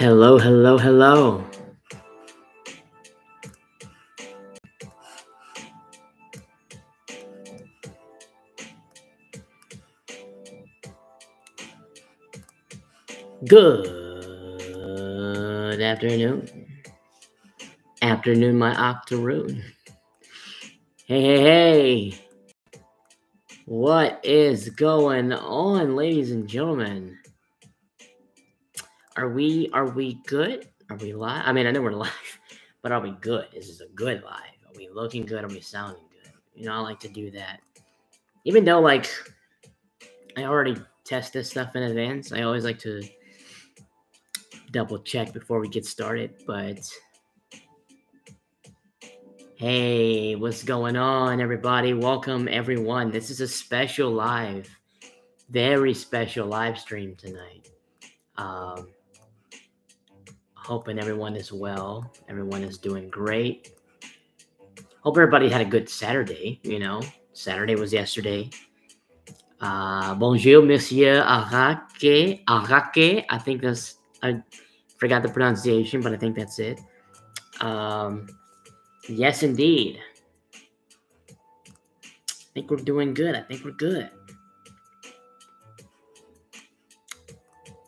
Hello, hello, hello. Good afternoon. Afternoon, my octoroon. Hey, hey, hey. What is going on, ladies and gentlemen? Are we are we good? Are we live? I mean, I know we're live, but are we good? Is this a good live? Are we looking good? Are we sounding good? You know, I like to do that. Even though like I already test this stuff in advance, I always like to double check before we get started, but hey, what's going on, everybody? Welcome, everyone. This is a special live, very special live stream tonight. Um, hoping everyone is well. Everyone is doing great. Hope everybody had a good Saturday. You know, Saturday was yesterday. Uh, bonjour, Monsieur Arake. Arake. I think that's I forgot the pronunciation, but I think that's it. Um, yes, indeed. I think we're doing good. I think we're good.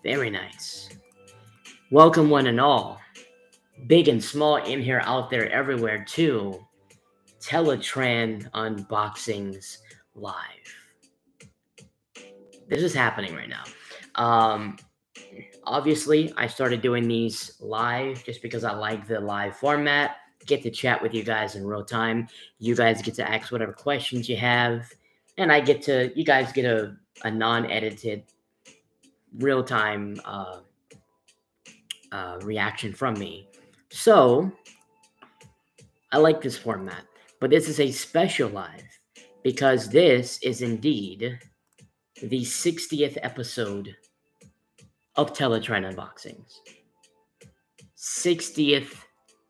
Very nice. Welcome, one and all, big and small, in here, out there, everywhere, to Teletraan Unboxings Live. This is happening right now. Um, obviously, I started doing these live just because I like the live format. Get to chat with you guys in real time. You guys get to ask whatever questions you have, and I get to, you guys get a, a non edited, real time uh, uh, reaction from me. So, I like this format, but this is a special live because this is indeed the 60th episode of Teletraan Unboxings. 60th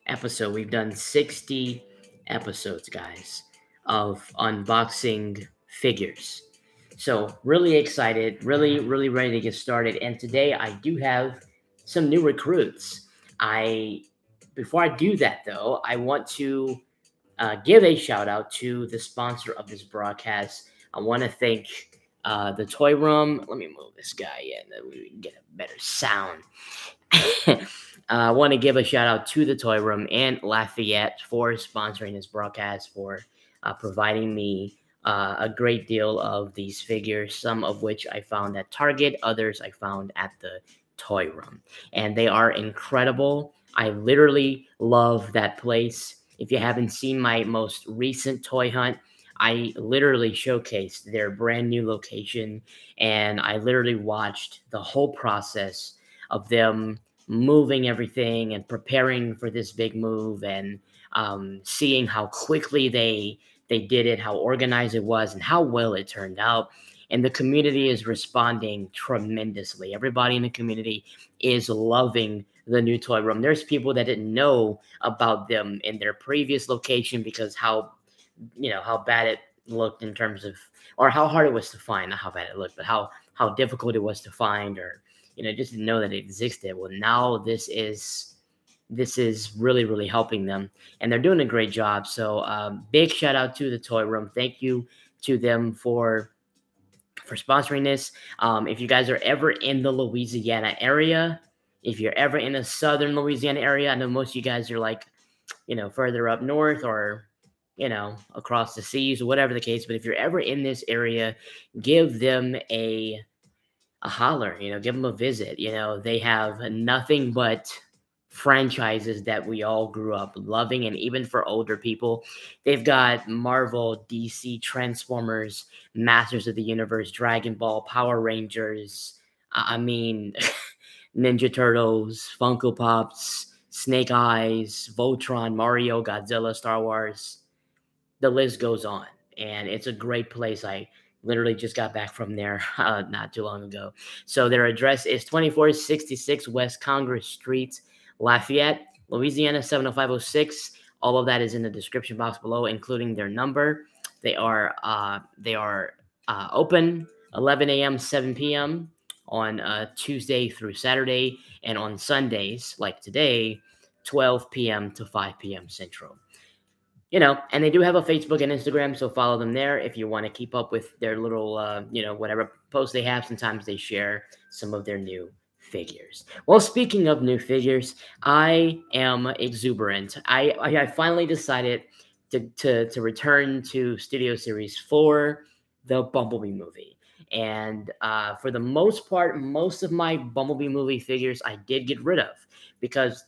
episode. We've done 60 episodes, guys, of unboxing figures. So, really excited, really, really ready to get started. And today I do have some new recruits. I, before I do that though, I want to uh, give a shout out to the sponsor of this broadcast. I want to thank uh, the toy room. Let me move this guy in that we can get a better sound. uh, I want to give a shout out to the toy room and Lafayette for sponsoring this broadcast, for uh, providing me uh, a great deal of these figures, some of which I found at Target, others I found at the toy room. And they are incredible. I literally love that place. If you haven't seen my most recent toy hunt, I literally showcased their brand new location and I literally watched the whole process of them moving everything and preparing for this big move and um, seeing how quickly they they did it, how organized it was, and how well it turned out. And the community is responding tremendously. Everybody in the community is loving the new toy room. There's people that didn't know about them in their previous location because how you know how bad it looked in terms of or how hard it was to find not how bad it looked but how how difficult it was to find or you know just didn't know that it existed well now this is this is really really helping them and they're doing a great job so um, big shout out to the toy room thank you to them for for sponsoring this um, if you guys are ever in the louisiana area if you're ever in the southern louisiana area i know most of you guys are like you know further up north or you know, across the seas or whatever the case. But if you're ever in this area, give them a a holler, you know, give them a visit. You know, they have nothing but franchises that we all grew up loving and even for older people they've got marvel dc transformers masters of the universe dragon ball power rangers i mean ninja turtles funko pops snake eyes voltron mario godzilla star wars the list goes on. And it's a great place. I literally just got back from there uh, not too long ago. So their address is 2466 West Congress Street, Lafayette, Louisiana 70506. All of that is in the description box below, including their number. They are uh, they are uh, open 11 a.m. 7 p.m. on uh, Tuesday through Saturday, and on Sundays, like today, 12 p.m. to 5 p.m. Central. You know, and they do have a Facebook and Instagram, so follow them there if you want to keep up with their little, uh, you know, whatever posts they have. Sometimes they share some of their new figures. Well, speaking of new figures, I am exuberant. I, I, finally decided to, to, to return to Studio Series 4, the Bumblebee movie. And uh, for the most part, most of my Bumblebee movie figures I did get rid of because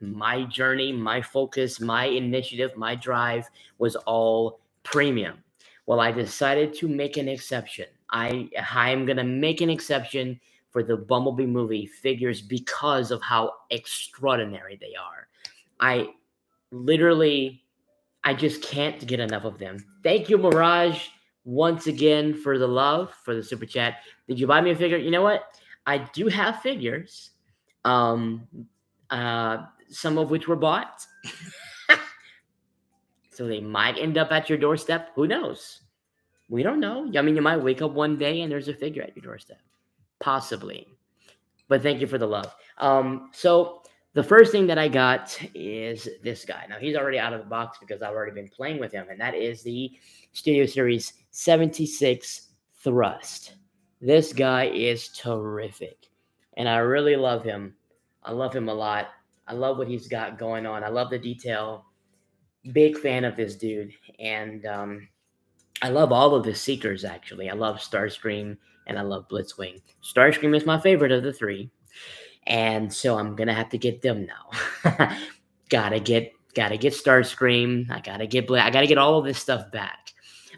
my journey, my focus, my initiative, my drive was all premium. Well, I decided to make an exception. I I'm gonna make an exception for the Bumblebee movie figures because of how extraordinary they are. I literally, I just can't get enough of them. Thank you, Mirage, once again for the love, for the super chat. Did you buy me a figure? You know what? I do have figures, um, uh, some of which were bought. so they might end up at your doorstep. Who knows? We don't know. I mean, you might wake up one day and there's a figure at your doorstep possibly. But thank you for the love. Um, so the first thing that I got is this guy. Now he's already out of the box because I've already been playing with him, and that is the Studio Series 76 Thrust. This guy is terrific, and I really love him. I love him a lot. I love what he's got going on. I love the detail. Big fan of this dude, and um, I love all of the Seekers. Actually, I love Starscream and I love Blitzwing. Starscream is my favorite of the three, and so I'm gonna have to get them now. gotta get, gotta get Starscream. I gotta get, I gotta get all of this stuff back,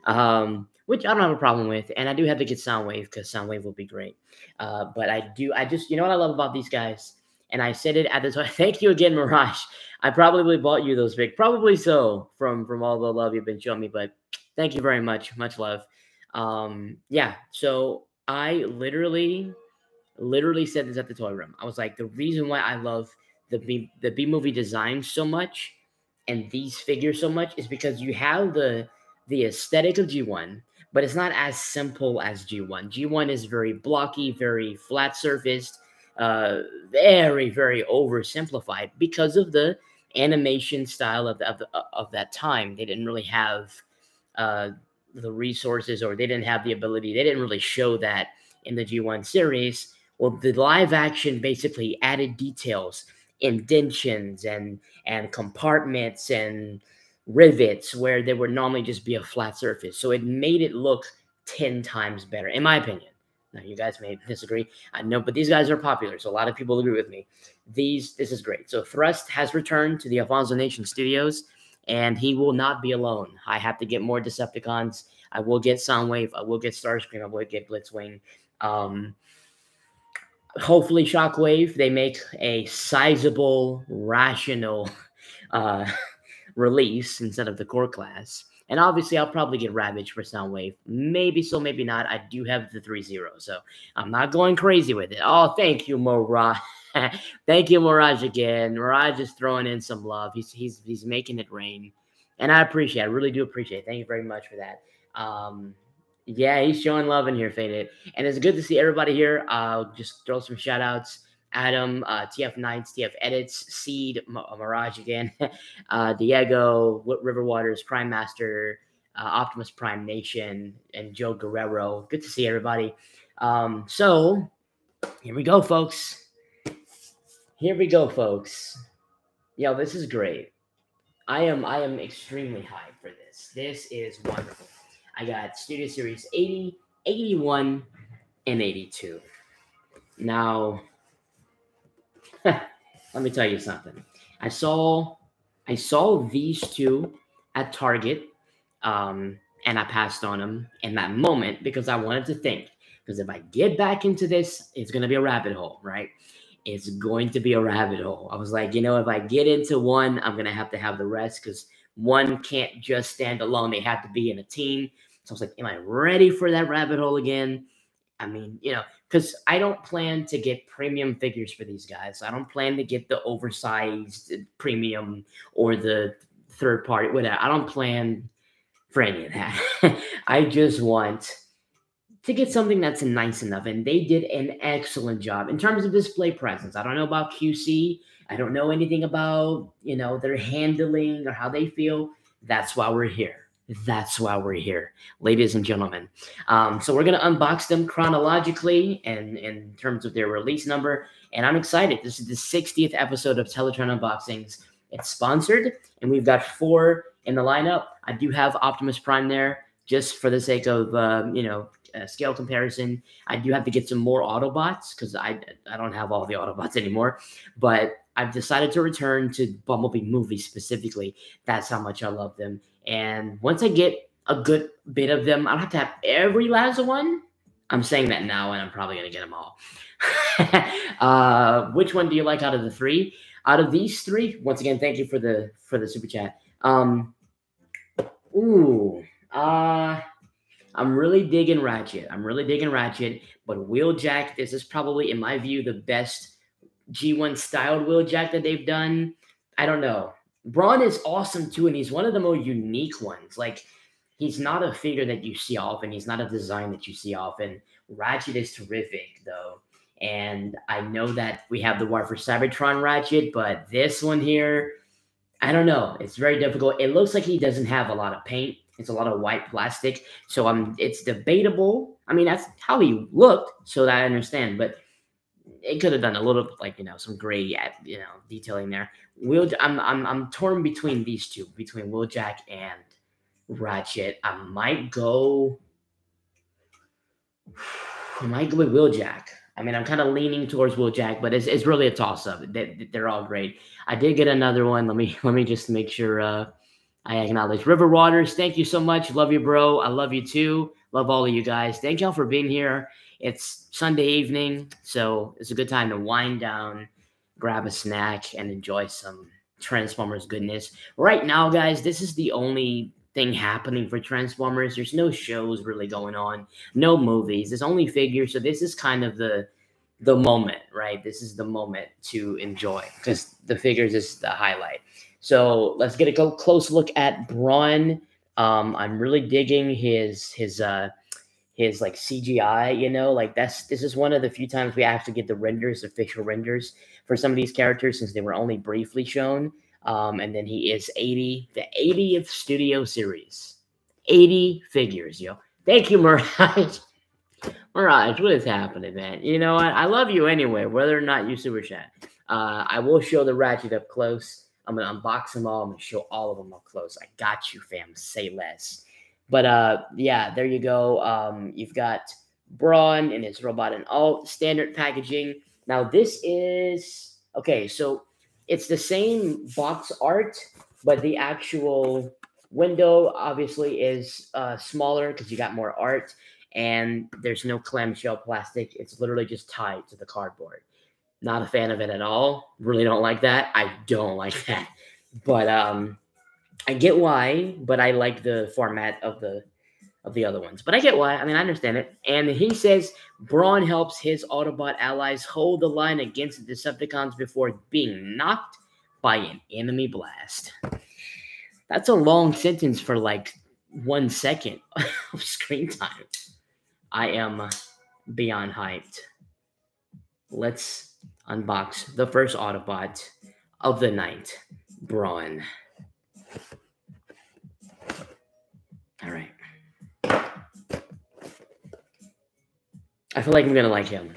um, which I don't have a problem with, and I do have to get Soundwave because Soundwave will be great. Uh, but I do, I just, you know what I love about these guys, and I said it at the time. Thank you again, Mirage. I probably bought you those big, probably so from from all the love you've been showing me, but thank you very much, much love. Um, yeah, so I literally, literally said this at the toy room. I was like, the reason why I love the B the B movie design so much and these figures so much is because you have the the aesthetic of G1, but it's not as simple as G1. G1 is very blocky, very flat surfaced, uh, very very oversimplified because of the animation style of, the, of, the, of that time. They didn't really have uh, the resources or they didn't have the ability. They didn't really show that in the G1 series. Well, the live action basically added details, indentions and and compartments and rivets where there would normally just be a flat surface. So it made it look 10 times better, in my opinion. Now you guys may disagree. I know, but these guys are popular, so a lot of people agree with me. These this is great. So Thrust has returned to the Alfonso Nation Studios and he will not be alone. I have to get more Decepticons. I will get Soundwave. I will get Starscream. I will get Blitzwing. Um, hopefully, Shockwave. They make a sizable, rational uh, release instead of the core class. And obviously, I'll probably get Ravage for Soundwave. Maybe so, maybe not. I do have the 3 0, so I'm not going crazy with it. Oh, thank you, Mirage. thank you, Mirage, again. Mirage is throwing in some love. He's, he's, he's making it rain. And I appreciate. I really do appreciate it. Thank you very much for that. Um, yeah, he's showing love in here, Faded. And it's good to see everybody here. I'll just throw some shout outs. Adam, uh, TF Knights, TF Edits, Seed, M- uh, Mirage again, uh, Diego, River Waters, Prime Master, uh, Optimus Prime Nation, and Joe Guerrero. Good to see everybody. Um, so here we go, folks. Here we go, folks. Yo, this is great. I am I am extremely hyped for this. This is wonderful. I got Studio Series 80, 81, and 82. Now, let me tell you something. I saw I saw these two at Target, um, and I passed on them in that moment because I wanted to think. Because if I get back into this, it's gonna be a rabbit hole, right? It's going to be a rabbit hole. I was like, you know, if I get into one, I'm gonna have to have the rest because one can't just stand alone. They have to be in a team. So I was like, am I ready for that rabbit hole again? I mean, you know, because I don't plan to get premium figures for these guys. I don't plan to get the oversized uh, premium or the third party, whatever. I don't plan for any of that. I just want to get something that's nice enough. And they did an excellent job in terms of display presence. I don't know about QC. I don't know anything about, you know, their handling or how they feel. That's why we're here. That's why we're here, ladies and gentlemen. Um, so we're gonna unbox them chronologically and in terms of their release number. And I'm excited. This is the 60th episode of Teletraan Unboxings. It's sponsored, and we've got four in the lineup. I do have Optimus Prime there, just for the sake of uh, you know uh, scale comparison. I do have to get some more Autobots because I I don't have all the Autobots anymore. But I've decided to return to Bumblebee movies specifically. That's how much I love them. And once I get a good bit of them, I don't have to have every last one. I'm saying that now, and I'm probably gonna get them all. uh, which one do you like out of the three? Out of these three, once again, thank you for the for the super chat. Um, ooh, uh, I'm really digging Ratchet. I'm really digging Ratchet, but Wheeljack, this is probably, in my view, the best G1 styled Wheeljack that they've done. I don't know. Brawn is awesome too, and he's one of the more unique ones. Like, he's not a figure that you see often. He's not a design that you see often. Ratchet is terrific, though. And I know that we have the War for Cybertron Ratchet, but this one here, I don't know. It's very difficult. It looks like he doesn't have a lot of paint. It's a lot of white plastic. So um it's debatable. I mean, that's how he looked, so that I understand, but it could have done a little like you know some gray you know detailing there. Will I'm I'm I'm torn between these two, between Wheeljack and Ratchet. I might go. I might go with Wheeljack. I mean, I'm kind of leaning towards Wheeljack, but it's, it's really a toss up. They, they're all great. I did get another one. Let me let me just make sure uh, I acknowledge River Waters. Thank you so much. Love you, bro. I love you too. Love all of you guys. Thank y'all for being here. It's Sunday evening, so it's a good time to wind down, grab a snack, and enjoy some Transformers goodness. Right now, guys, this is the only thing happening for Transformers. There's no shows really going on, no movies. There's only figures. So this is kind of the the moment, right? This is the moment to enjoy because the figures is the highlight. So let's get a close look at Brawn. Um, I'm really digging his his uh his like CGI, you know, like that's this is one of the few times we actually get the renders, official renders for some of these characters since they were only briefly shown. Um, and then he is 80, the 80th studio series. 80 figures, yo. Thank you, Mirage. Mirage, what is happening, man? You know what? I love you anyway, whether or not you super chat. Uh, I will show the Ratchet up close. I'm gonna unbox them all. I'm gonna show all of them up close. I got you, fam. Say less. But uh, yeah, there you go. Um, you've got Brawn and his robot and all standard packaging. Now this is okay. So it's the same box art, but the actual window obviously is uh, smaller because you got more art, and there's no clamshell plastic. It's literally just tied to the cardboard. Not a fan of it at all. Really don't like that. I don't like that. But um, I get why, but I like the format of the of the other ones. But I get why. I mean, I understand it. And he says Brawn helps his Autobot allies hold the line against the Decepticons before being knocked by an enemy blast. That's a long sentence for like one second of screen time. I am beyond hyped. Let's unbox the first Autobot of the night, Brawn. All right. I feel like I'm gonna like him.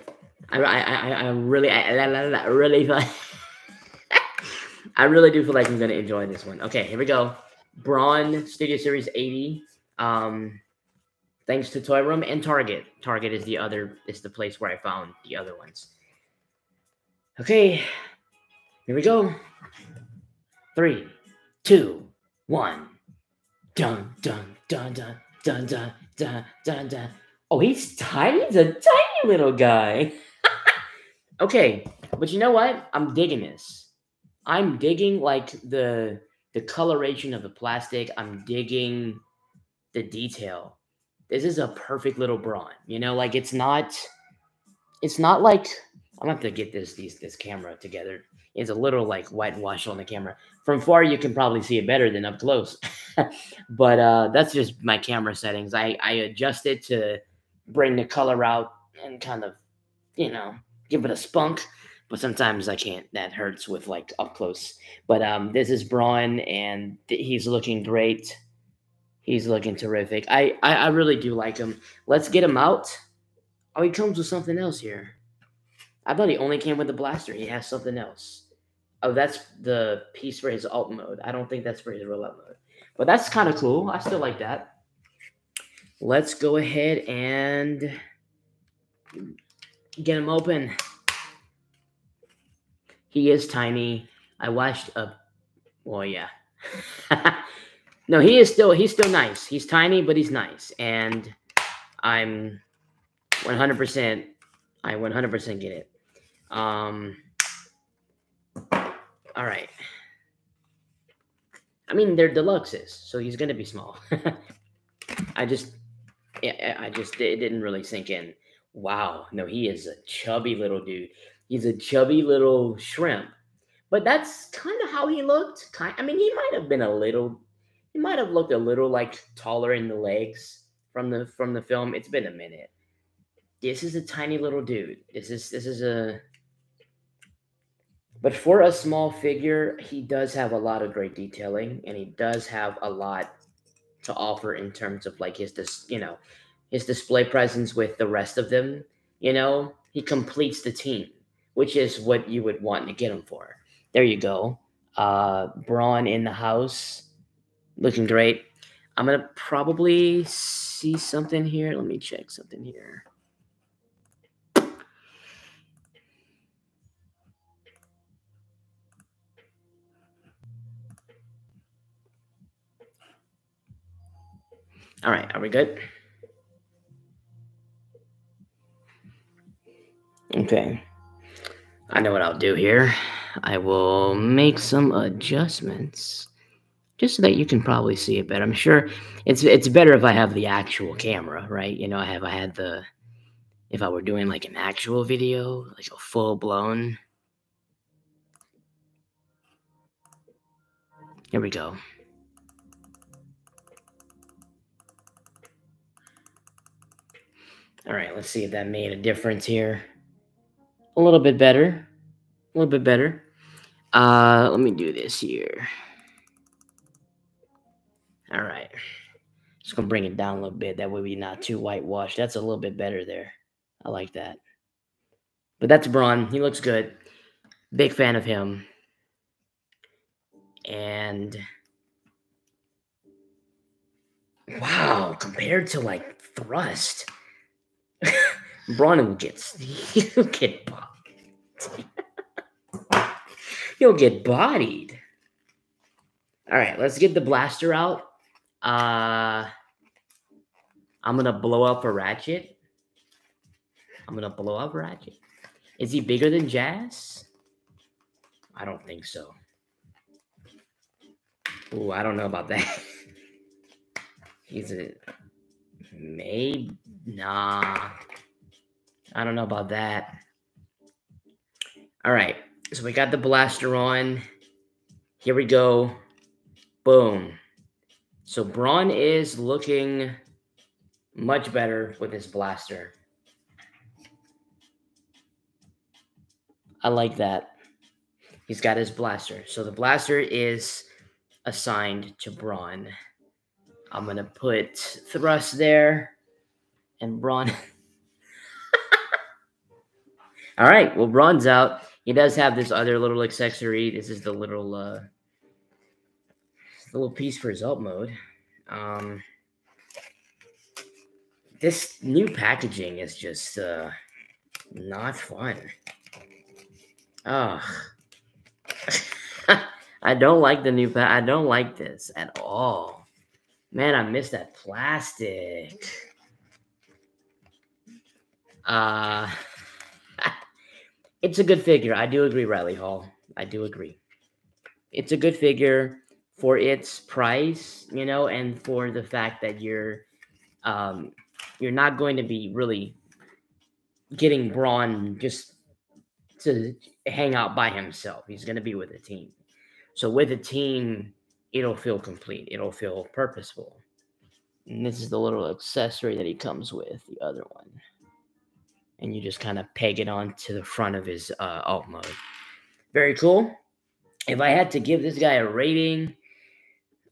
I I I, I really I, really feel. I really do feel like I'm gonna enjoy this one. Okay, here we go. Brawn Studio Series 80. Um, thanks to Toy Room and Target. Target is the other is the place where I found the other ones. Okay, here we go. Three, two, one. Dun dun dun dun dun dun dun dun dun. Oh, he's tiny. He's a tiny little guy. okay, but you know what? I'm digging this. I'm digging like the the coloration of the plastic. I'm digging the detail. This is a perfect little brawn. You know, like it's not it's not like I'm gonna have to get this these this camera together. It's a little like whitewash on the camera. From far you can probably see it better than up close. but uh that's just my camera settings. I I adjust it to bring the color out and kind of, you know, give it a spunk. But sometimes I can't. That hurts with like up close. But um, this is Brawn, and he's looking great. He's looking terrific. I, I I really do like him. Let's get him out. Oh, he comes with something else here. I thought he only came with the blaster. He has something else. Oh, that's the piece for his alt mode. I don't think that's for his roulette mode. But that's kind of cool. I still like that. Let's go ahead and get him open. He is tiny. I watched a well, yeah. no, he is still he's still nice. He's tiny, but he's nice. And I'm 100% I 100% get it. Um all right. I mean, they're deluxes, so he's gonna be small. I just, I just it didn't really sink in. Wow, no, he is a chubby little dude. He's a chubby little shrimp, but that's kind of how he looked. I mean, he might have been a little, he might have looked a little like taller in the legs from the from the film. It's been a minute. This is a tiny little dude. This is this is a but for a small figure, he does have a lot of great detailing, and he does have a lot to offer in terms of like his dis, you know, his display presence with the rest of them. You know, he completes the team, which is what you would want to get him for. There you go. Uh, Brawn in the house, looking great. I'm gonna probably see something here. Let me check something here. All right, are we good? Okay. I know what I'll do here. I will make some adjustments just so that you can probably see it better. I'm sure it's it's better if I have the actual camera, right? You know, I have I had the if I were doing like an actual video, like a full blown. Here we go. All right, let's see if that made a difference here. A little bit better. A little bit better. Uh, let me do this here. All right. Just gonna bring it down a little bit. That way we're not too whitewashed. That's a little bit better there. I like that. But that's Brawn. He looks good. Big fan of him. And wow, compared to like Thrust. Brawn will get he'll get bodied. he'll get bodied. All right, let's get the blaster out. Uh I'm gonna blow up a ratchet. I'm gonna blow up a ratchet. Is he bigger than Jazz? I don't think so. Ooh, I don't know about that. He's a maybe nah. I don't know about that. All right. So we got the blaster on. Here we go. Boom. So Brawn is looking much better with his blaster. I like that. He's got his blaster. So the blaster is assigned to Brawn. I'm going to put thrust there and Brawn. All right. Well, Brawn's out. He does have this other little accessory. This is the little uh little piece for his alt mode. Um this new packaging is just uh not fun. Oh. I don't like the new pa- I don't like this at all. Man, I miss that plastic. Uh it's a good figure. I do agree, Riley Hall. I do agree. It's a good figure for its price, you know, and for the fact that you're um you're not going to be really getting Brawn just to hang out by himself. He's going to be with a team. So with a team, it'll feel complete. It'll feel purposeful. And this is the little accessory that he comes with, the other one. And you just kind of peg it onto the front of his uh, alt mode. Very cool. If I had to give this guy a rating,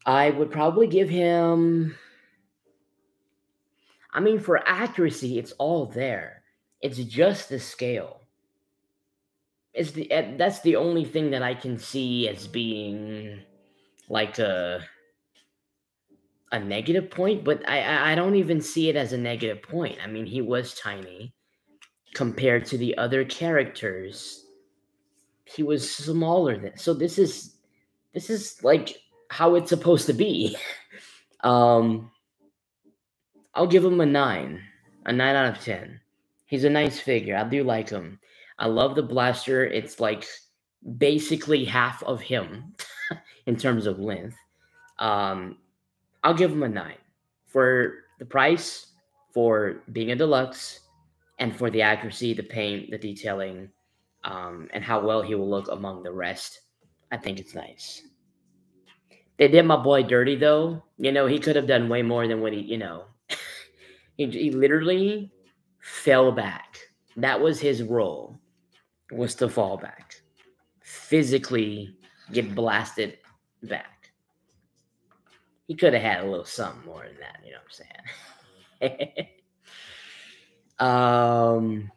I would probably give him. I mean, for accuracy, it's all there. It's just the scale. It's the that's the only thing that I can see as being like a a negative point, but I I don't even see it as a negative point. I mean, he was tiny compared to the other characters. He was smaller than so this is this is like how it's supposed to be. um I'll give him a 9. A 9 out of 10. He's a nice figure. I do like him. I love the blaster. It's like basically half of him in terms of length. Um, I'll give him a nine for the price, for being a deluxe, and for the accuracy, the paint, the detailing, um, and how well he will look among the rest. I think it's nice. They did my boy dirty though. You know, he could have done way more than what he, you know, he, he literally fell back. That was his role, was to fall back, physically get blasted back. He could have had a little something more than that. You know what I'm saying? um,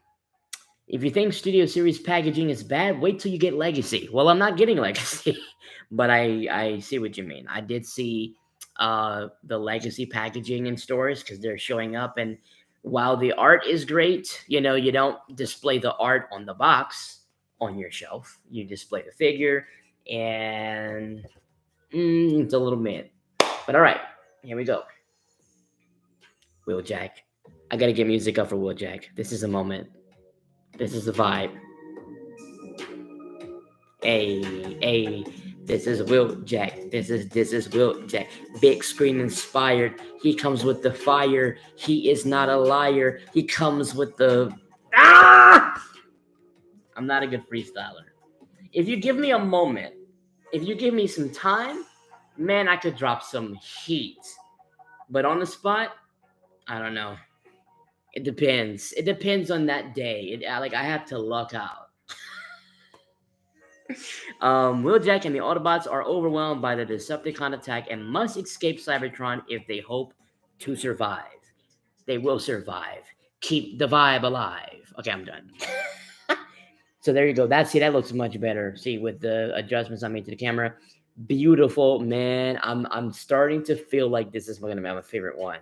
if you think Studio Series packaging is bad, wait till you get Legacy. Well, I'm not getting Legacy, but I I see what you mean. I did see uh the Legacy packaging in stores because they're showing up, and while the art is great, you know you don't display the art on the box on your shelf. You display the figure, and mm, it's a little mid. But all right, here we go. Wheeljack. I gotta get music up for Wheeljack. This is a moment. This is the vibe. Hey, hey, this is Wheeljack. This is this is Wheeljack. Big screen inspired. He comes with the fire. He is not a liar. He comes with the ah! I'm not a good freestyler. If you give me a moment, if you give me some time, man, I could drop some heat. But on the spot, I don't know. It depends. It depends on that day. It, like I have to luck out. um, Wheeljack and the Autobots are overwhelmed by the Decepticon attack and must escape Cybertron if they hope to survive. They will survive. Keep the vibe alive. Okay, I'm done. so there you go. That see, that looks much better. See, with the adjustments I made to the camera, beautiful man i'm i'm starting to feel like this is gonna be my favorite one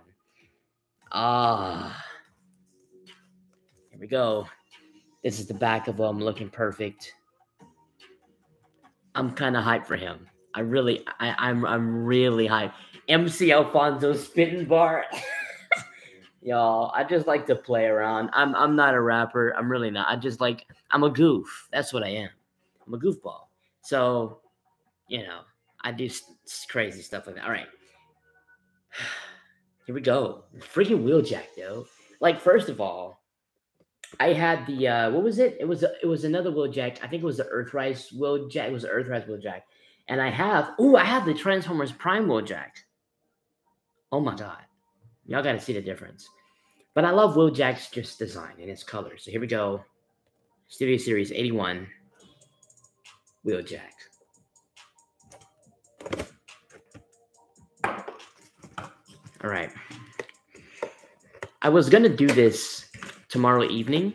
ah we go. This is the back of him looking perfect. I'm kind of hyped for him. I really i i'm i'm really hyped. Mc alfonso spitting bar. Y'all i just like to play around. I'm i'm not a rapper. I'm really not. I just like i'm a goof. That's what i am. I'm a goofball. So you know, I do crazy stuff like that. All right. Here we go. Freaking wheeljack, though. Like, first of all, I had the uh what was it? It was it was another wheeljack. I think it was the Earthrise wheeljack. It was the Earthrise wheeljack. And I have oh, I have the Transformers Prime wheeljack. Oh my god. Y'all gotta see the difference. But I love Wheeljack's just design and its color. So here we go. Studio Series 81. Wheeljack. All right. I was to do this tomorrow evening.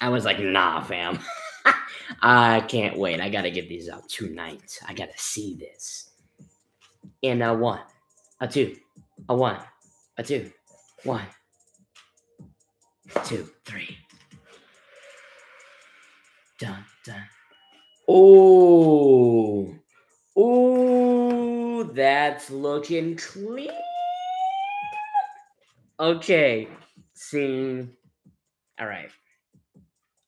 I was like, nah, fam. I can't wait. I got to get these out tonight. I got to see this. And a one, a two, a one, a two, one, two, three. Dun, dun. Oh, oh, that's looking clean. Okay. See. All right.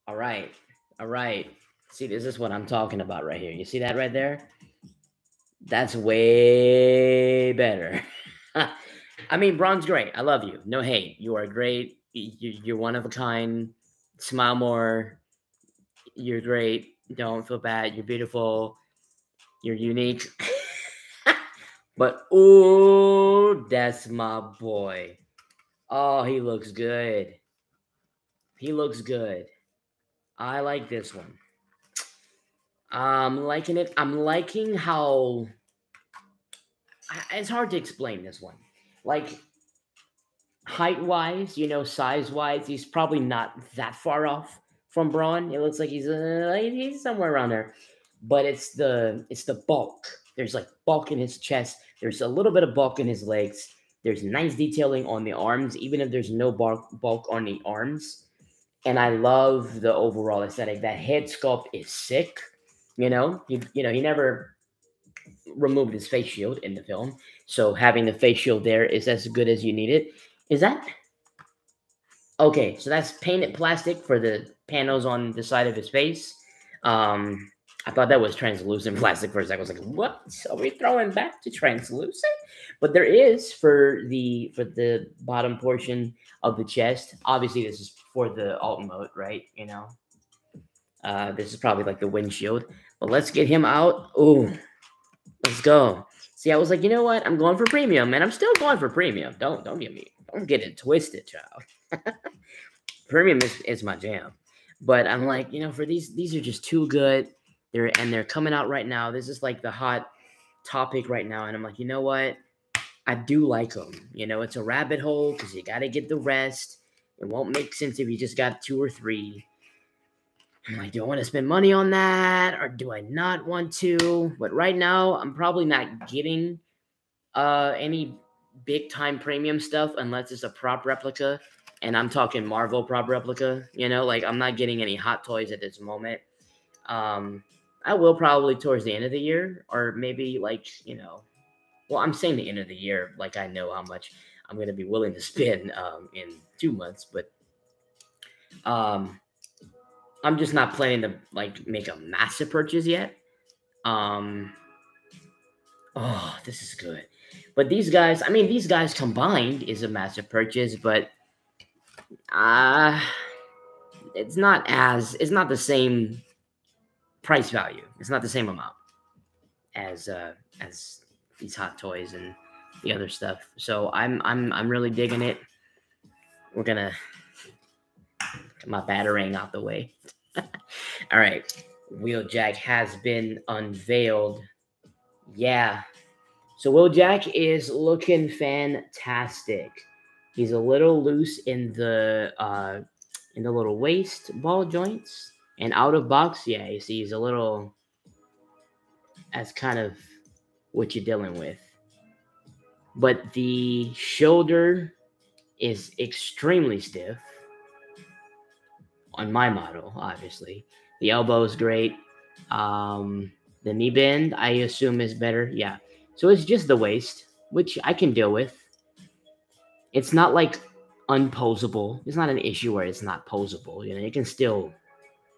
All right. All right. See, this is what I'm talking about right here. You see that right there? That's way better. I mean, Brawn's great. I love you. No hate. You are great. You're one of a kind. Smile more. You're great. Don't feel bad. You're beautiful. You're unique. But oh, that's my boy. Oh, he looks good. He looks good. I like this one. I'm liking it. I'm liking how it's hard to explain this one. Like height wise, you know, size wise, he's probably not that far off from Brawn. It looks like he's uh, he's somewhere around there, but it's the it's the bulk. There's like bulk in his chest. There's a little bit of bulk in his legs. There's nice detailing on the arms, even if there's no bulk bulk on the arms. And I love the overall aesthetic. That head sculpt is sick. You know, he you know he never removed his face shield in the film, so having the face shield there is as good as you need it. Is that okay? So that's painted plastic for the panels on the side of his face. Um, I thought that was translucent plastic for a second. I was like, "What? Are we throwing back to translucent?" But there is for the for the bottom portion of the chest. Obviously, this is for the alt mode, right? You know, uh, this is probably like the windshield. But let's get him out. Oh, let's go. See, I was like, you know what? I'm going for premium, and I'm still going for premium. Don't don't get me don't get it twisted, child. premium is, is my jam. But I'm like, you know, for these these are just too good. They're and they're coming out right now. This is like the hot topic right now, and I'm like, you know what? I do like them. You know, it's a rabbit hole because you got to get the rest. It won't make sense if you just got two or three. I'm like, do I want to spend money on that or do I not want to? But right now, I'm probably not getting uh, any big time premium stuff unless it's a prop replica. And I'm talking Marvel prop replica, you know, like I'm not getting any hot toys at this moment. Um, I will probably towards the end of the year or maybe like, you know, well, I'm saying the end of the year, like I know how much I'm going to be willing to spend um, in two months, but um, I'm just not planning to like make a massive purchase yet. Um, oh, this is good. But these guys, I mean, these guys combined is a massive purchase, but uh it's not as it's not the same price value. It's not the same amount as uh as these hot toys and the other stuff. So I'm I'm I'm really digging it. We're gonna get my battering out the way. All right. Wheeljack has been unveiled. Yeah. So Wheeljack is looking fantastic. He's a little loose in the uh in the little waist ball joints and out of box. Yeah, you see he's a little as kind of what you're dealing with. But the shoulder is extremely stiff on my model, obviously. The elbow is great. Um, the knee bend, I assume, is better. Yeah. So it's just the waist, which I can deal with. It's not like unposable. It's not an issue where it's not posable. You know, you can still,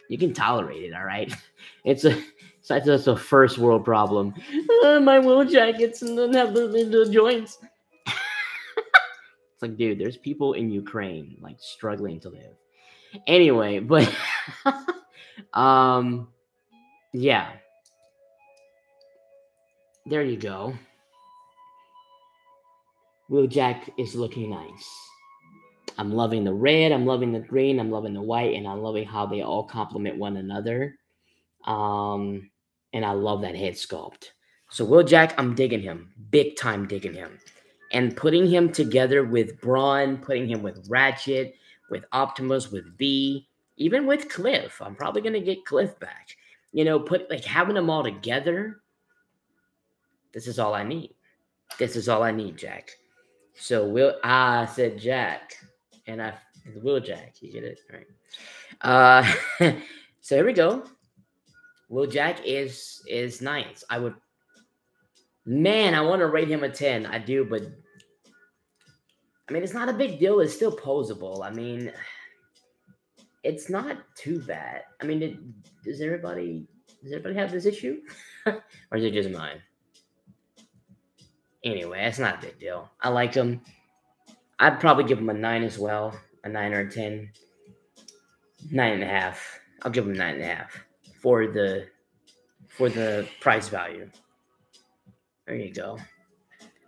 you can tolerate it. All right. It's a, it's that's a first world problem. Uh, my wool jackets and don't have the, the joints. it's like, dude, there's people in Ukraine like struggling to live. Anyway, but um yeah. There you go. Wheeljack is looking nice. I'm loving the red, I'm loving the green, I'm loving the white, and I'm loving how they all complement one another. Um, and I love that head sculpt. So Wheeljack, I'm digging him, big time digging him, and putting him together with Brawn, putting him with Ratchet, with Optimus, with B, even with Cliff. I'm probably gonna get Cliff back. You know, put like having them all together. This is all I need. This is all I need, Jack. So Will I said Jack, and I Will Jack. You get it, all right? Uh, so here we go. Wheeljack is is ninth. I would, man, I want to rate him a ten. I do, but I mean, it's not a big deal. It's still posable. I mean, it's not too bad. I mean, it, does everybody does everybody have this issue, or is it just mine? Anyway, it's not a big deal. I like him. I'd probably give him a nine as well, a nine or a ten. Nine and a half. I'll give him nine and a half for the for the price value. There you go.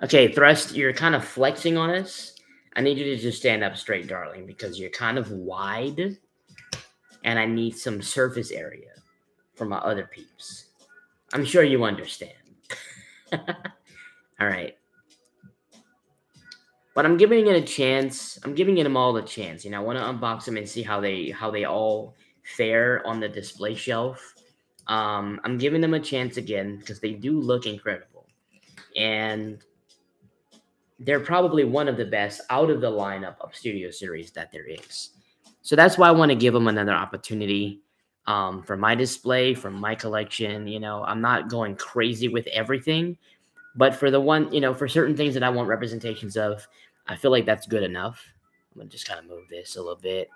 Okay, Thrust, you're kind of flexing on us. I need you to just stand up straight, darling, because you're kind of wide. And I need some surface area for my other peeps. I'm sure you understand. all right. But I'm giving it a chance. I'm giving them all a chance. You know, I want to unbox them and see how they how they all fare on the display shelf. Um, I'm giving them a chance again because they do look incredible. And they're probably one of the best out of the lineup of studio series that there is. So that's why I want to give them another opportunity um, for my display, for my collection. You know, I'm not going crazy with everything, but for the one, you know, for certain things that I want representations of, I feel like that's good enough. I'm gonna just kind of move this a little bit.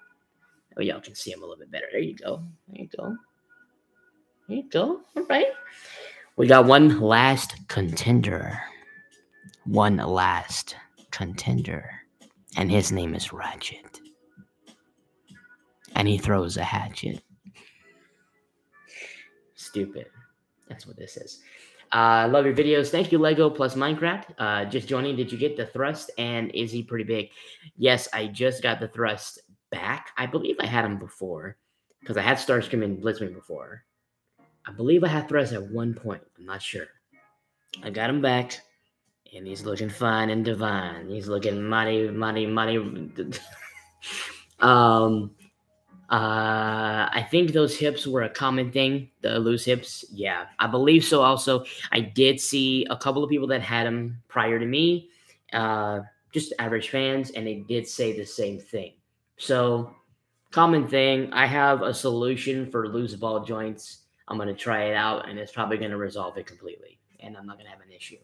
Oh, y'all can see them a little bit better. There you go. There you go. There you go. All right. We got one last contender one last contender, and his name is Ratchet. And he throws a hatchet. Stupid. That's what this is. Uh, love your videos. Thank you, Lego plus Minecraft. Uh, just joining. Did you get the thrust? And is he pretty big? Yes, I just got the thrust back. I believe I had him before because I had Starscream and Blitzwing before. I believe I had thrust at one point. I'm not sure. I got him back and he's looking fine and divine. He's looking mighty, mighty, mighty. um, uh, I think those hips were a common thing, the loose hips. Yeah, I believe so. Also, I did see a couple of people that had them prior to me, uh, just average fans, and they did say the same thing. So, common thing. I have a solution for loose ball joints. I'm gonna try it out, and it's probably gonna resolve it completely, and I'm not gonna have an issue.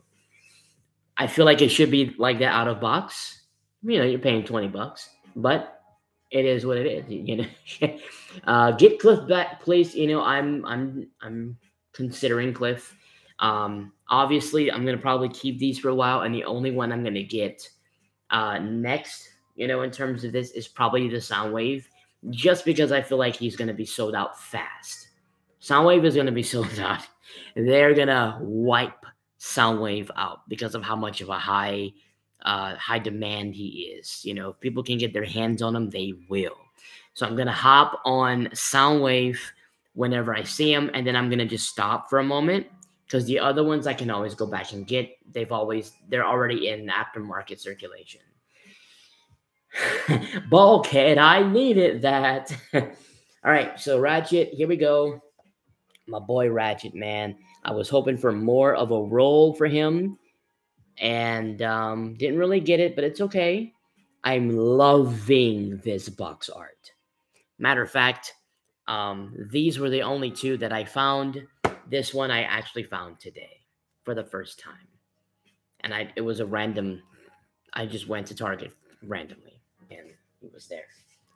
I feel like it should be like that out of box. You know, you're paying 20 bucks, but it is what it is. You know, uh, get Cliff back, please. You know, I'm I'm I'm considering Cliff. Um, obviously, I'm gonna probably keep these for a while, and the only one I'm gonna get uh, next, you know, in terms of this, is probably the Soundwave, just because I feel like he's gonna be sold out fast. Soundwave is gonna be sold out. They're gonna wipe Soundwave out because of how much of a high uh, high demand he is. You know, if people can get their hands on him, they will. So I'm gonna hop on Soundwave whenever I see him, and then I'm gonna just stop for a moment because the other ones I can always go back and get. They've always they're already in aftermarket circulation. Bulkhead, I needed that. All right, so Ratchet, here we go. My boy Ratchet, man. I was hoping for more of a role for him and um, didn't really get it, but it's okay. I'm loving this box art. Matter of fact, um, these were the only two that I found. This one I actually found today for the first time. And I it was a random I just went to Target randomly and he was there.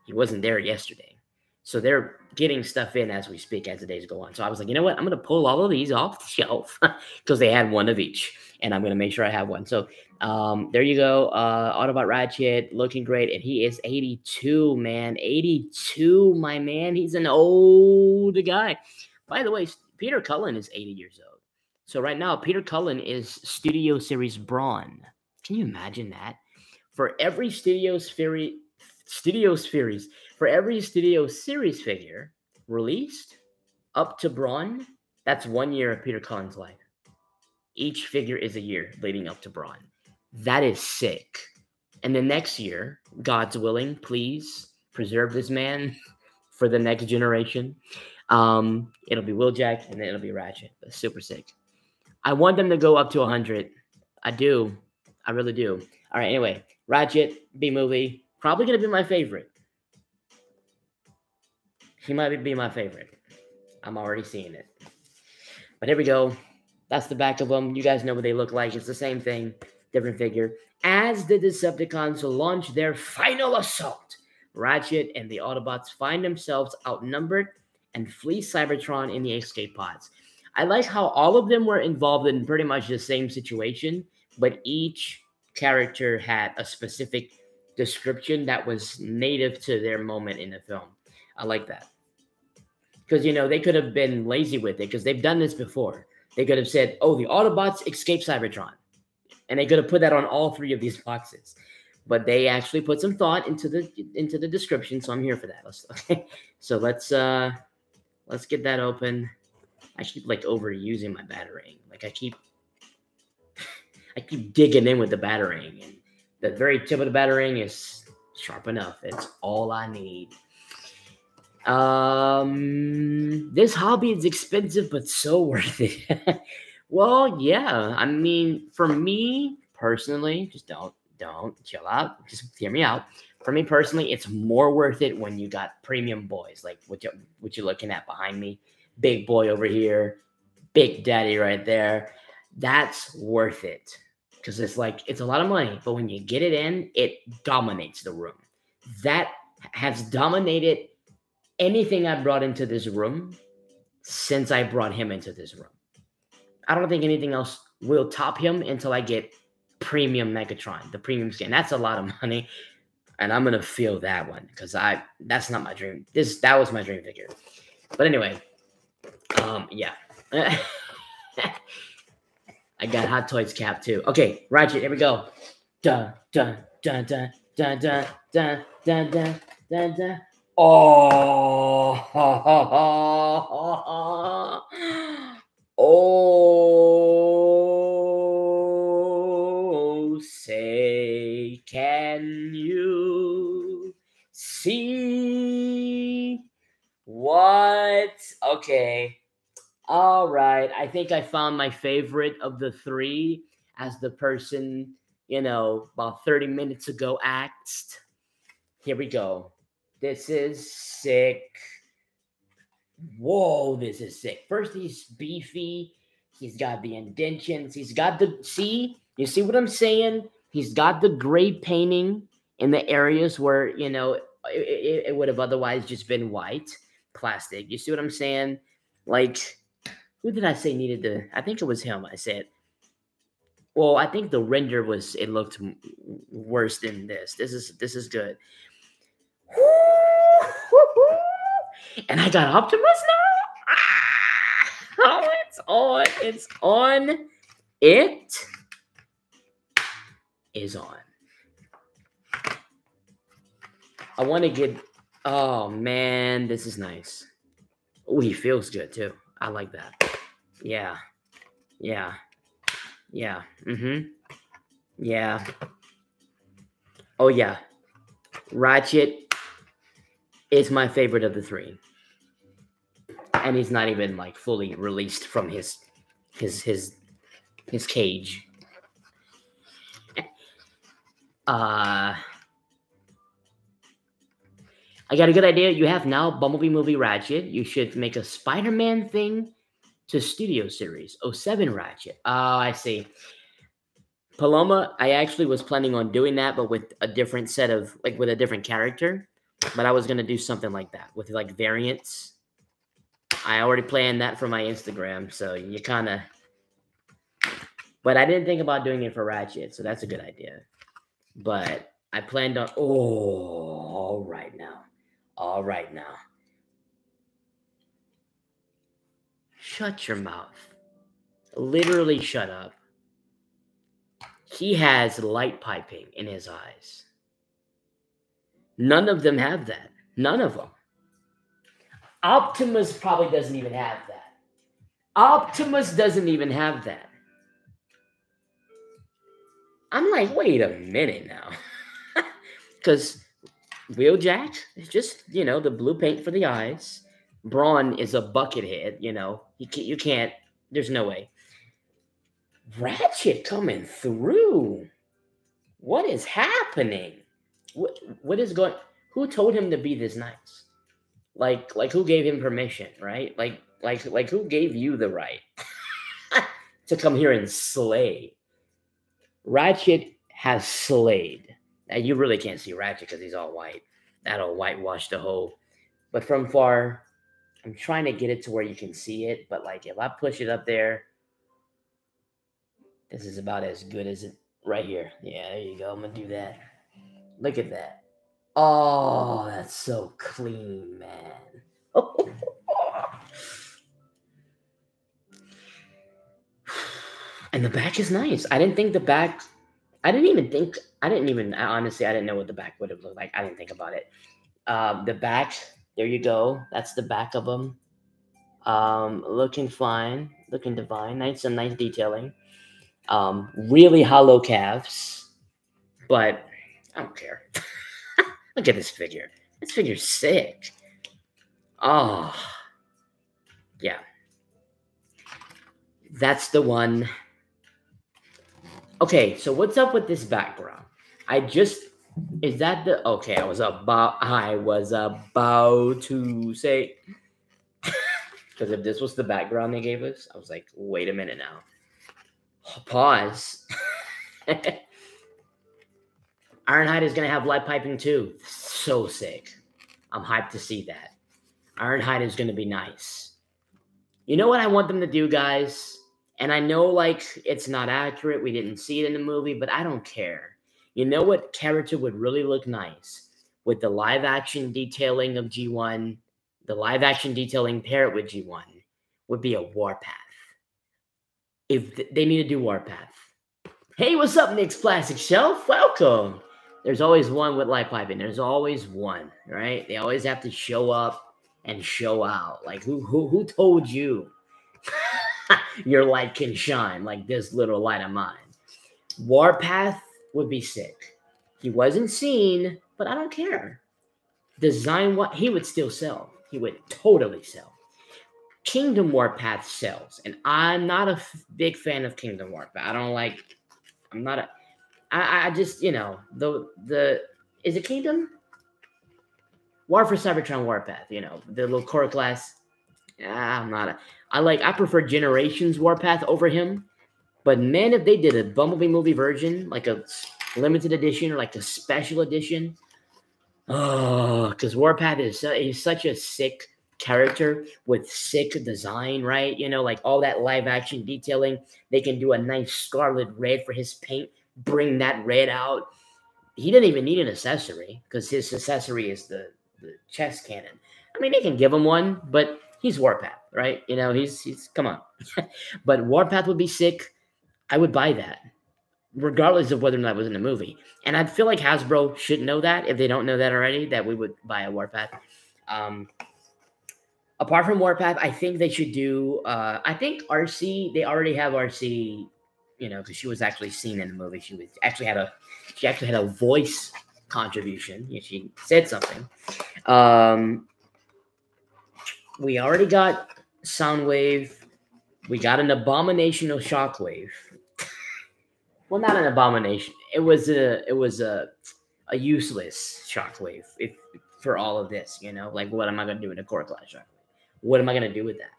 He wasn't there yesterday. So they're getting stuff in as we speak as the days go on. So I was like, you know what? I'm going to pull all of these off the shelf because they had one of each, and I'm going to make sure I have one. So um, there you go. Uh, Autobot Ratchet looking great, and he is 82, man. 82, my man. He's an old guy. By the way, Peter Cullen is 80 years old. So right now, Peter Cullen is Studio Series Brawn. Can you imagine that? For every Studio Series, Studio Series for every Studio Series figure released up to Brawn, that's one year of Peter Cullen's life. Each figure is a year leading up to Brawn. That is sick. And the next year, God's willing, please preserve this man for the next generation. Um, it'll be Wheeljack and then it'll be Ratchet. Super sick. I want them to go up to 100. I do. I really do. All right, anyway, Ratchet, B movie, probably going to be my favorite. He might be my favorite. I'm already seeing it. But here we go. That's the back of them. You guys know what they look like. It's the same thing, different figure. As the Decepticons launch their final assault, Ratchet and the Autobots find themselves outnumbered and flee Cybertron in the escape pods. I like how all of them were involved in pretty much the same situation, but each character had a specific description that was native to their moment in the film. I like that. Because you know they could have been lazy with it because they've done this before. They could have said, "Oh, the Autobots escape Cybertron," and they could have put that on all three of these boxes. But they actually put some thought into the into the description so i'm here for that. Let's okay. So let's uh let's get that open. I keep like overusing my batarang like i keep i keep digging in with the batarang and the very tip of the batarang is sharp enough it's all i need um this hobby is expensive but so worth it well yeah i mean for me personally just don't don't chill out. Just hear me out. For me personally, it's more worth it when you got premium boys like what you what you're looking at behind me. Big boy over here, big daddy right there. That's worth it because it's like it's a lot of money, but when you get it in, it dominates the room. That has dominated anything I brought into this room since I brought him into this room. I don't think anything else will top him until I get premium Megatron, the premium skin. That's a lot of money. And I'm gonna feel that one because I that's not my dream. This that was my dream figure. But anyway, um, yeah. I got Hot Toys cap too. Okay, Ratchet, here we go. Dun dun dun dun dun dun dun dun dun dun dun. Oh, oh, say, can you see what? Okay. All right. I think I found my favorite of the three as the person, you know, about 30 minutes ago asked. Here we go. This is sick. Whoa, this is sick. First, he's beefy. He's got the indentions. He's got the see. You see what I'm saying? He's got the gray painting in the areas where you know it, it, it would have otherwise just been white plastic. You see what I'm saying? Like, who did I say needed to? I think it was him. I said. Well, I think the render was it looked worse than this. This is this is good. And I got Optimus now. Ah, oh, it's on. It's on. It is on. I want to get. Oh man, this is nice. Oh, he feels good too. I like that. Yeah. Yeah. Yeah. Mm-hmm. Yeah. Oh yeah. Ratchet is my favorite of the three. And he's not even like fully released from his his his his cage. Uh I got a good idea. You have now Bumblebee movie Ratchet. You should make a Spider-Man thing to studio series. 07 Ratchet. Oh, I see. Paloma, I actually was planning on doing that, but with a different set of like with a different character. But I was gonna do something like that with like variants. I already planned that for my Instagram, so you kind of. But I didn't think about doing it for Ratchet, so that's a good idea. But I planned on. Oh, all right now, all right now. Shut your mouth. Literally, shut up. He has light piping in his eyes. None of them have that. None of them. Optimus probably doesn't even have that. Optimus doesn't even have that. I'm like, wait a minute now. Because Wheeljack is just, you know, the blue paint for the eyes. Brawn is a bucket head, you know. You can't, you can't, there's no way. Ratchet coming through. What is happening? What what is going who told him to be this nice? Like like who gave him permission, right? Like like like who gave you the right to come here and slay? Ratchet has slayed. Now you really can't see Ratchet because he's all white. That'll whitewash the whole. But from far, I'm trying to get it to where you can see it. But like if I push it up there, this is about as good as it right here. Yeah, there you go. I'm gonna do that. Look at that. Oh, that's so clean, man. And the back is nice. I didn't think the back. I didn't even think. I didn't even honestly. I didn't know what the back would have looked like. I didn't think about it. Um, the back. There you go. That's the back of them. Um, looking fine. Looking divine. Nice. Some nice detailing. Um, really hollow calves, but I don't care. Look at this figure. This figure's sick. Oh, yeah. That's the one. Okay, so what's up with this background? I just is that the okay? I was about I was about to say because if this was the background they gave us, I was like, wait a minute now. Pause. Ironhide is gonna have light piping too. So sick. I'm hyped to see that. Ironhide is gonna be nice. You know what I want them to do, guys? And I know like it's not accurate. We didn't see it in the movie, but I don't care. You know what character would really look nice with the live action detailing of G1, the live action detailing pair it with G1 would be a Warpath. If they need to do Warpath. Hey, what's up, Nick's Plastic Shelf? Welcome. There's always one with light piping. There's always one, right? They always have to show up and show out. Like who who who told you your light can shine like this little light of mine? Warpath would be sick. He wasn't seen, but I don't care. Design what he would still sell. He would totally sell. Kingdom Warpath sells, and I'm not a f- big fan of Kingdom Warpath. I don't like. I'm not a. I, I just you know the the is it Kingdom? War for Cybertron Warpath. You know the little core class. I'm not a. I like. I prefer Generations Warpath over him. But man, if they did a Bumblebee movie version, like a limited edition or like a special edition, oh, because Warpath is is such a sick character with sick design, right? You know, like all that live action detailing. They can do a nice scarlet red for his paint bring that red out. He didn't even need an accessory because his accessory is the, the chest cannon. I mean, they can give him one, but he's Warpath, right? You know, he's he's come on. but Warpath would be sick. I would buy that, regardless of whether or not it was in the movie. And I feel like Hasbro should know that if they don't know that already, that we would buy a Warpath. Um, apart from Warpath, I think they should do. Uh, I think RC. They already have RC you know, because she was actually seen in the movie. She was actually had a she actually had a voice contribution. She said something. Um, we already got Soundwave. We got an abomination of Shockwave. Well, not an abomination. It was a it was a a useless Shockwave if for all of this. You know, like what am I gonna do in a core Shockwave? What am I gonna do with that?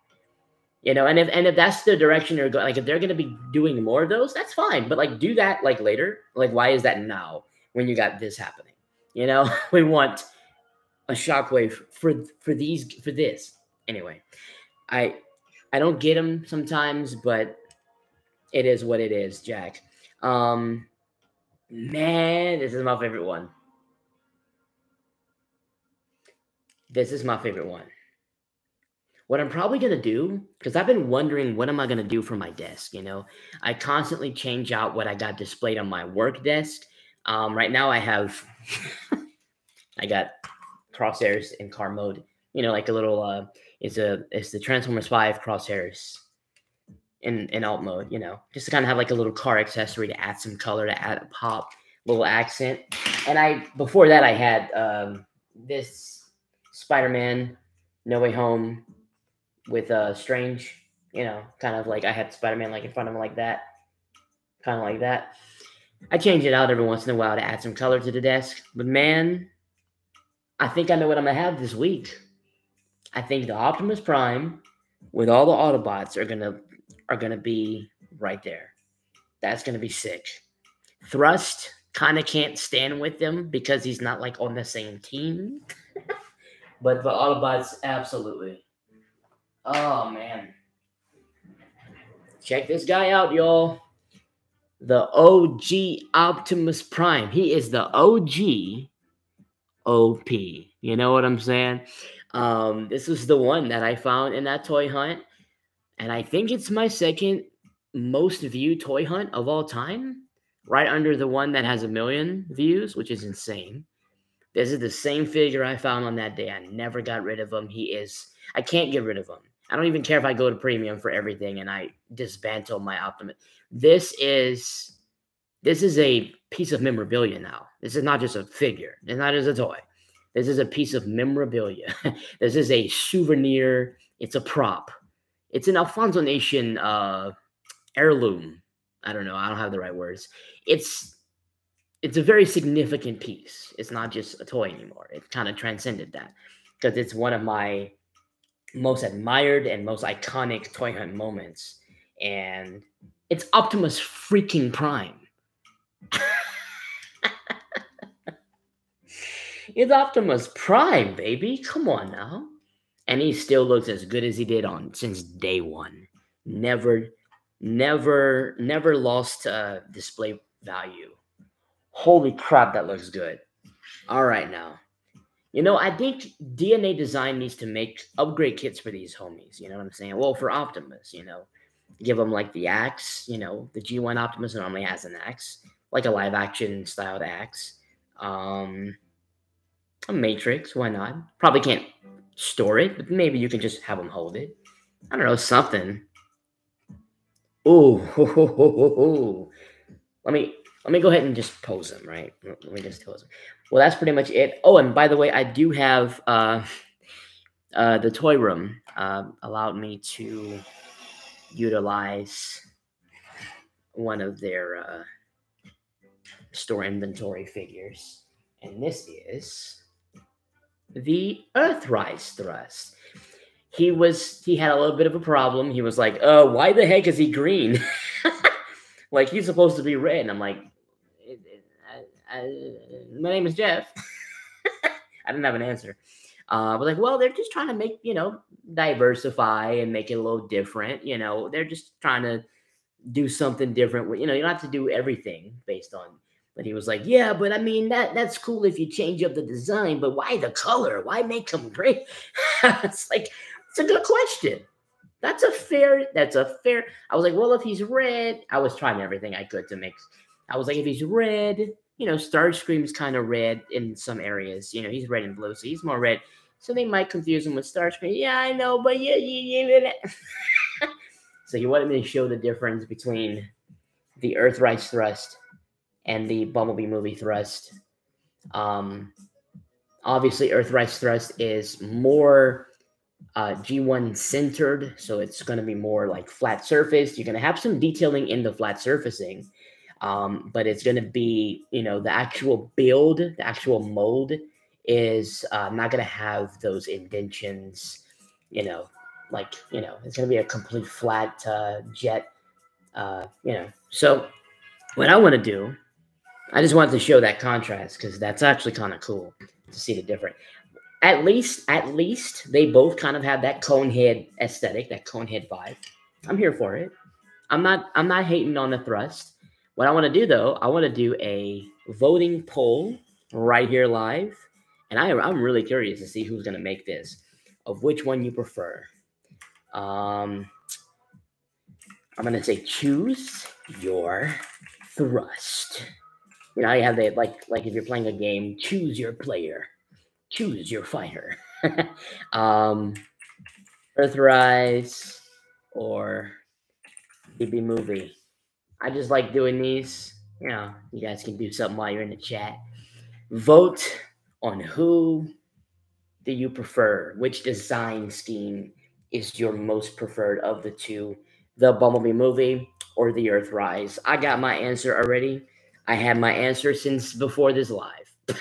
You know, and if and if that's the direction they're going, like if they're going to be doing more of those, that's fine. But like, do that like later. Like, why is that now when you got this happening? You know, we want a shockwave for for these for this. Anyway, I I don't get them sometimes, but it is what it is, Jack. Um, man, this is my favorite one. This is my favorite one. What I'm probably going to do, because I've been wondering what am I going to do for my desk, you know? I constantly change out what I got displayed on my work desk. Um, right now I have, I got crosshairs in car mode, you know, like a little, uh, it's a, it's the Transformers 5 crosshairs in, in alt mode, you know, just to kind of have like a little car accessory to add some color, to add a pop, little accent. And I, before that, I had um, this Spider Man No Way Home with uh Strange, you know, kind of like I had Spider Man like in front of him like that, kind of like that. I change it out every once in a while to add some color to the desk, but man, I think I know what I'm gonna have this week. I think the Optimus Prime with all the Autobots are gonna are gonna be right there. That's gonna be sick. Thrust kind of can't stand with them because he's not like on the same team. but the Autobots, absolutely. Oh man. Check this guy out, y'all. The OG Optimus Prime. He is the OG OP. You know what I'm saying? Um, this was the one that I found in that toy hunt. And I think it's my second most viewed toy hunt of all time, right under the one that has a million views, which is insane. This is the same figure I found on that day. I never got rid of him. He is, I can't get rid of him. I don't even care if I go to premium for everything and I dismantle my Optimus. This is this is a piece of memorabilia now. This is not just a figure. It's not just a toy. This is a piece of memorabilia. this is a souvenir. It's a prop. It's an Alfonso Nation uh, heirloom. I don't know. I don't have the right words. It's it's a very significant piece. It's not just a toy anymore. It kind of transcended that because it's one of my most admired and most iconic toy hunt moments. And it's Optimus freaking Prime. it's Optimus Prime, baby. Come on now. And he still looks as good as he did on since day one. Never, never, never lost uh, display value. Holy crap, that looks good. All right, now. You know, I think DNA Design needs to make upgrade kits for these homies. You know what I'm saying? Well, for Optimus, you know, give them like the axe. You know, the G1 Optimus normally has an axe, like a live action styled axe. Um, a Matrix, why not? Probably can't store it, but maybe you can just have them hold it. I don't know, something. Ooh, let me let me go ahead and just pose them, right? Let me just pose them. Well, that's pretty much it. Oh, and by the way, I do have uh, uh, the toy room uh, allowed me to utilize one of their uh, store inventory figures, and this is the Earthrise thrust. He was he had a little bit of a problem. He was like, "Uh, why the heck is he green?" like he's supposed to be red. And I'm like, my name is Jeff. I didn't have an answer. Uh, but like, well, they're just trying to make, you know, diversify and make it a little different. You know, they're just trying to do something different. You know, you don't have to do everything based on. But he was like, yeah, but I mean that that's cool if you change up the design, but why the color? Why make them gray? it's like it's a good question. That's a fair. That's a fair. I was like, well, if he's red, I was trying everything I could to make. I was like, if he's red, you know, Starscream's kind of red in some areas. You know, he's red and blue, so he's more red. So they might confuse him with Starscream. Yeah, I know, but yeah, yeah, yeah. so he wanted me to show the difference between the Earthrise thrust and the Bumblebee movie thrust. Um, obviously, Earthrise thrust is more uh, G1 centered, so it's going to be more like flat surface. You're going to have some detailing in the flat surfacing um, but it's going to be, you know, the actual build, the actual mold is uh, not going to have those indentions, you know, like, you know, it's going to be a complete flat uh, jet, uh, you know. So what I want to do, I just wanted to show that contrast because that's actually kind of cool to see the difference. At least, at least they both kind of have that cone head aesthetic, that cone head vibe. I'm here for it. I'm not, I'm not hating on the thrust. What I want to do though, I want to do a voting poll right here live. And I, I'm really curious to see who's going to make this, of which one you prefer. Um, I'm going to say choose your thrust. You know, you have the, like, like if you're playing a game, choose your player, choose your fighter. um, Earthrise or BB movie. I just like doing these. You know, you guys can do something while you're in the chat. Vote on who do you prefer? Which design scheme is your most preferred of the two? The Bumblebee movie or the Earthrise? I got my answer already. I had my answer since before this live.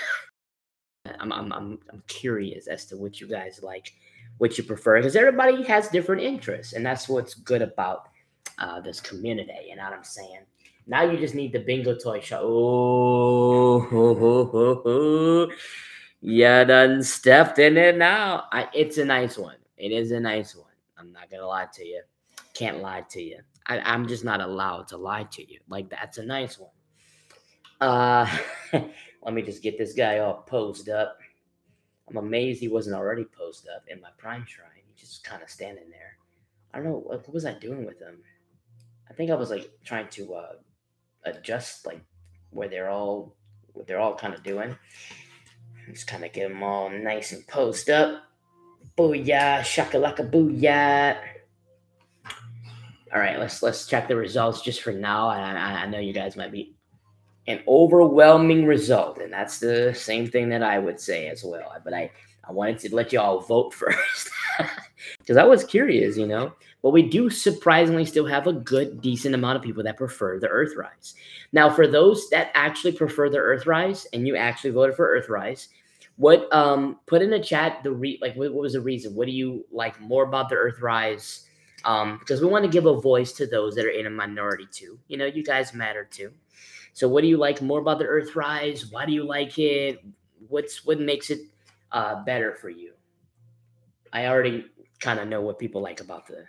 I'm, I'm, I'm, I'm curious as to what you guys like, what you prefer, because everybody has different interests, and that's what's good about uh, this community. You know what I'm saying? Now you just need the bingo toy shop. Oh, you done stepped in it now. I, it's a nice one. It is a nice one. I'm not gonna lie to you. Can't lie to you. I, I'm just not allowed to lie to you. Like that's a nice one. Uh, let me just get this guy all posed up. I'm amazed he wasn't already posed up in my prime shrine. He's just kind of standing there. I don't know what, what was I doing with him. I think I was like trying to uh, adjust like where they're all what they're all kind of doing. Just kind of get them all nice and posed up. Booyah, shakalaka booyah. All right, let's let's check the results just for now. I, I, I know you guys might be an overwhelming result, and that's the same thing that I would say as well. But I I wanted to let you all vote first because I was curious, you know. But we do surprisingly still have a good, decent amount of people that prefer the Earthrise. Now, for those that actually prefer the Earthrise and you actually voted for Earthrise, what um put in the chat the re like what, what was the reason? What do you like more about the Earthrise? Um, because we want to give a voice to those that are in a minority too. You know, you guys matter too. So, what do you like more about the Earthrise? Why do you like it? What's what makes it uh, better for you? I already kind of know what people like about the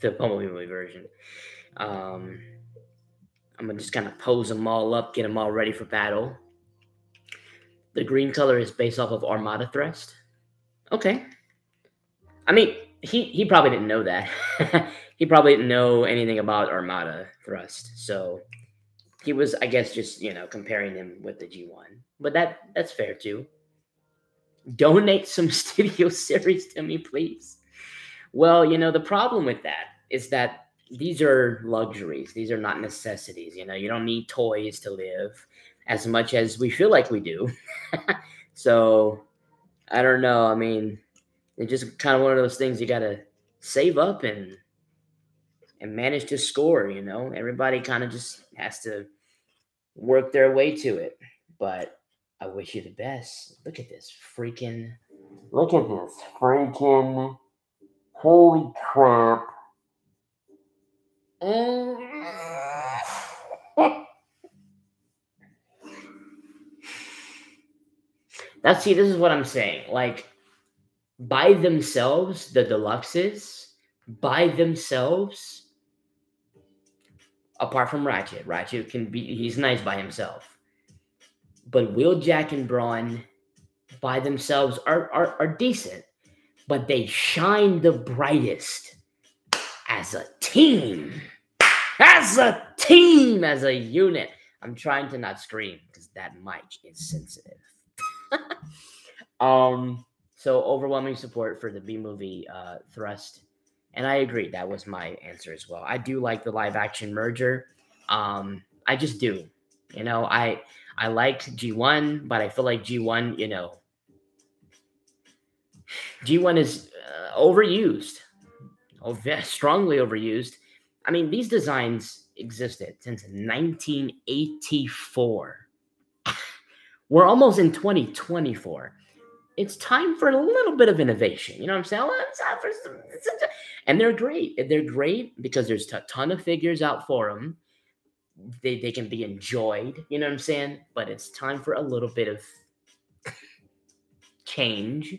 the Bumblebee version. Um, I'm gonna just kind of pose them all up, get them all ready for battle. The green color is based off of Armada Thrust. Okay. I mean, he he probably didn't know that. he probably didn't know anything about Armada Thrust. So he was, I guess, just you know comparing him with the G1. But that that's fair too. Donate some studio series to me, please. Well, you know the problem with that is that these are luxuries. These are not necessities. You know, you don't need toys to live as much as we feel like we do. so I don't know. I mean, it's just kind of one of those things you got to save up and and manage to score. You know, everybody kind of just has to work their way to it. But I wish you the best. Look at this freaking. Look at this freaking. Holy crap. That's see, this is what I'm saying. Like by themselves, the deluxes, by themselves, apart from Ratchet, Ratchet can be he's nice by himself. But Wheeljack and Brawn by themselves are, are, are decent, but they shine the brightest as a team. As a team, as a unit. I'm trying to not scream because that mic is sensitive. um, so overwhelming support for the B movie uh, thrust, and I agree that was my answer as well. I do like the live action merger. Um, I just do. You know, I I like G1, but I feel like G1, you know, G1 is uh, overused, oh, strongly overused. I mean, these designs existed since 1984. We're almost in 2024. It's time for a little bit of innovation. You know what I'm saying? And they're great. They're great because there's a ton of figures out for them. They, they can be enjoyed. You know what I'm saying? But it's time for a little bit of change.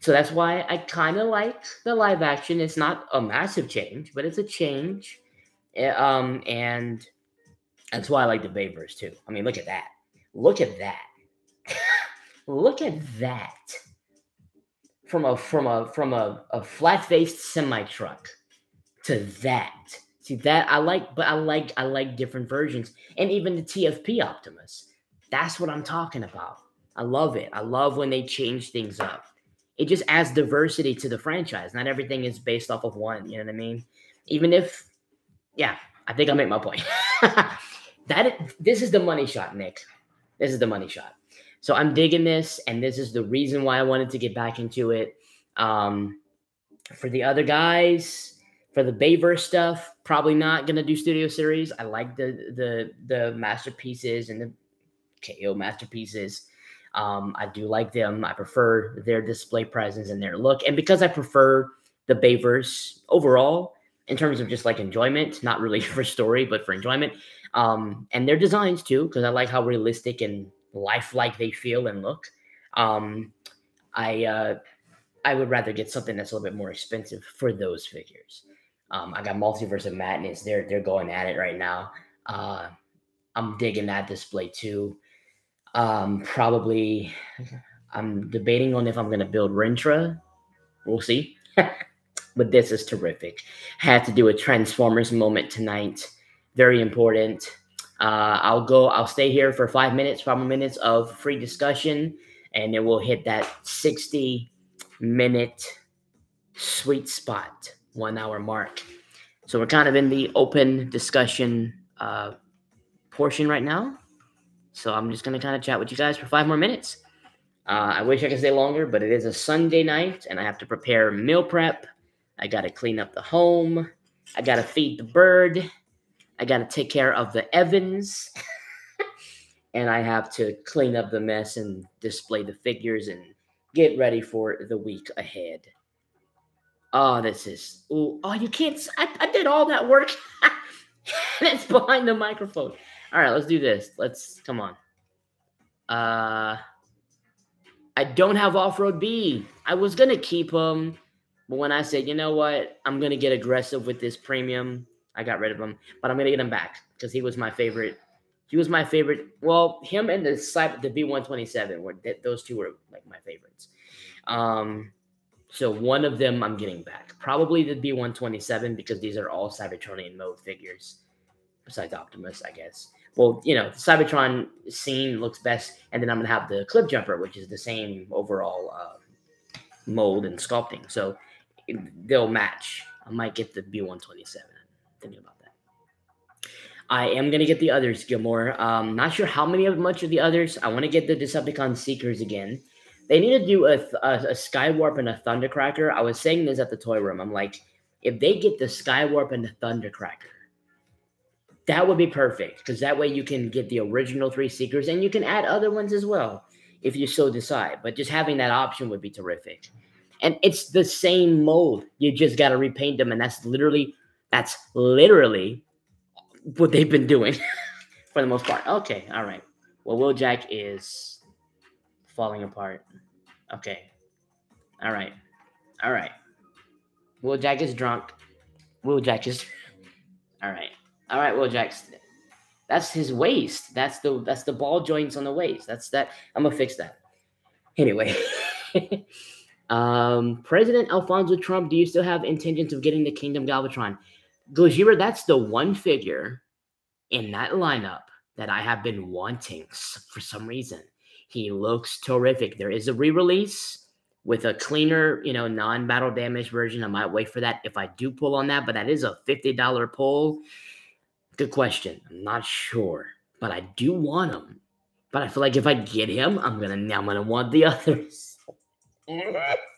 So that's why I kind of like the live action. It's not a massive change, but it's a change. Eh, um, and that's why I like the Bayverse too. I mean, look at that. Look at that. Look at that. From a from a from a, a flat-faced semi truck to that. See that I like, but I like I like different versions. And even the TFP Optimus. That's what I'm talking about. I love it. I love when they change things up. It just adds diversity to the franchise. Not everything is based off of one. You know what I mean? Even if, yeah, I think I'll make my point. that this is the money shot, Nick. This is the money shot. So I'm digging this, and this is the reason why I wanted to get back into it. Um, for the other guys, for the Bayverse stuff, probably not gonna do studio series. I like the the the masterpieces and the KO masterpieces. Um, I do like them. I prefer their display presence and their look, and because I prefer the Bayverse overall in terms of just like enjoyment, not really for story, but for enjoyment, um, and their designs too, because I like how realistic and lifelike they feel and look. Um, I uh, I would rather get something that's a little bit more expensive for those figures. Um, I got Multiverse of Madness. They're they're going at it right now. Uh, I'm digging that display too. Um, probably, I'm debating on if I'm going to build Rentra. We'll see. but this is terrific. Had to do a Transformers moment tonight. Very important. Uh, I'll go. I'll stay here for five minutes, five more minutes of free discussion, and then we'll hit that sixty minute sweet spot, one hour mark. So we're kind of in the open discussion uh, portion right now. So I'm just gonna kind of chat with you guys for five more minutes. Uh, I wish I could stay longer, but it is a Sunday night, and I have to prepare meal prep. I gotta clean up the home. I gotta feed the bird. I got to take care of the Evans. and I have to clean up the mess and display the figures and get ready for the week ahead. Oh, this is. Ooh, oh, you can't. I, I did all that work. and it's behind the microphone. All right, let's do this. Let's come on. Uh, I don't have off road B. I was gonna keep him, but when I said, you know what, I'm gonna get aggressive with this premium. I got rid of him, but I'm gonna get him back because he was my favorite. He was my favorite. Well, him and the the B127 were those two were like my favorites. Um, so one of them I'm getting back. Probably the B127 because these are all Cybertronian mode figures, besides Optimus, I guess. Well, you know, the Cybertron scene looks best, and then I'm gonna have the Cliffjumper, which is the same overall uh, mold and sculpting. So they'll match. I might get the B127 thinking about that. I am gonna get the others, Gilmore. Um, not sure how many of much of the others. I want to get the Decepticon Seekers again. They need to do a, a, a Skywarp and a Thundercracker. I was saying this at the toy room. I'm like, if they get the Skywarp and the Thundercracker, that would be perfect because that way you can get the original three Seekers and you can add other ones as well if you so decide. But just having that option would be terrific. And it's the same mold. You just got to repaint them, and that's literally that's literally what they've been doing for the most part. Okay, all right. Well, Wheeljack is falling apart. Okay. All right. All right. Wheeljack is drunk. Wheeljack is All right. All right, Wheeljack's That's his waist. That's the that's the ball joints on the waist. That's that. I'm gonna fix that. Anyway. um, President Alfonso Trump, do you still have intentions of getting the Kingdom Galvatron? Gojira, that's the one figure in that lineup that I have been wanting for some reason. He looks terrific. There is a re-release with a cleaner, you know, non-battle damage version. I might wait for that if I do pull on that, but that is a $50 pull. Good question. I'm not sure, but I do want him. But I feel like if I get him, I'm gonna now I'm gonna want the others.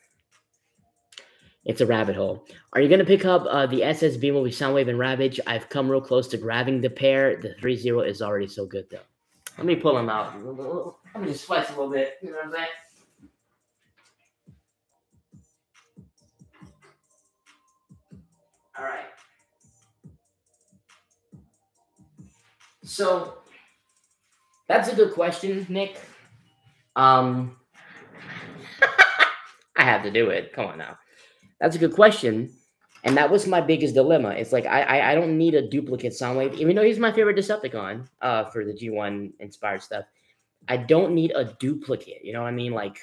It's a rabbit hole. Are you going to pick up uh, the SSB movie Soundwave and Ravage? I've come real close to grabbing the pair. The 3 0 is already so good, though. Let me pull them out. Let me just sweat a little bit. You know what I'm saying? All right. So that's a good question, Nick. Um, I have to do it. Come on now. That's a good question. And that was my biggest dilemma. It's like I I, I don't need a duplicate Soundwave, even though he's my favorite Decepticon uh, for the G1 inspired stuff. I don't need a duplicate. You know what I mean? Like,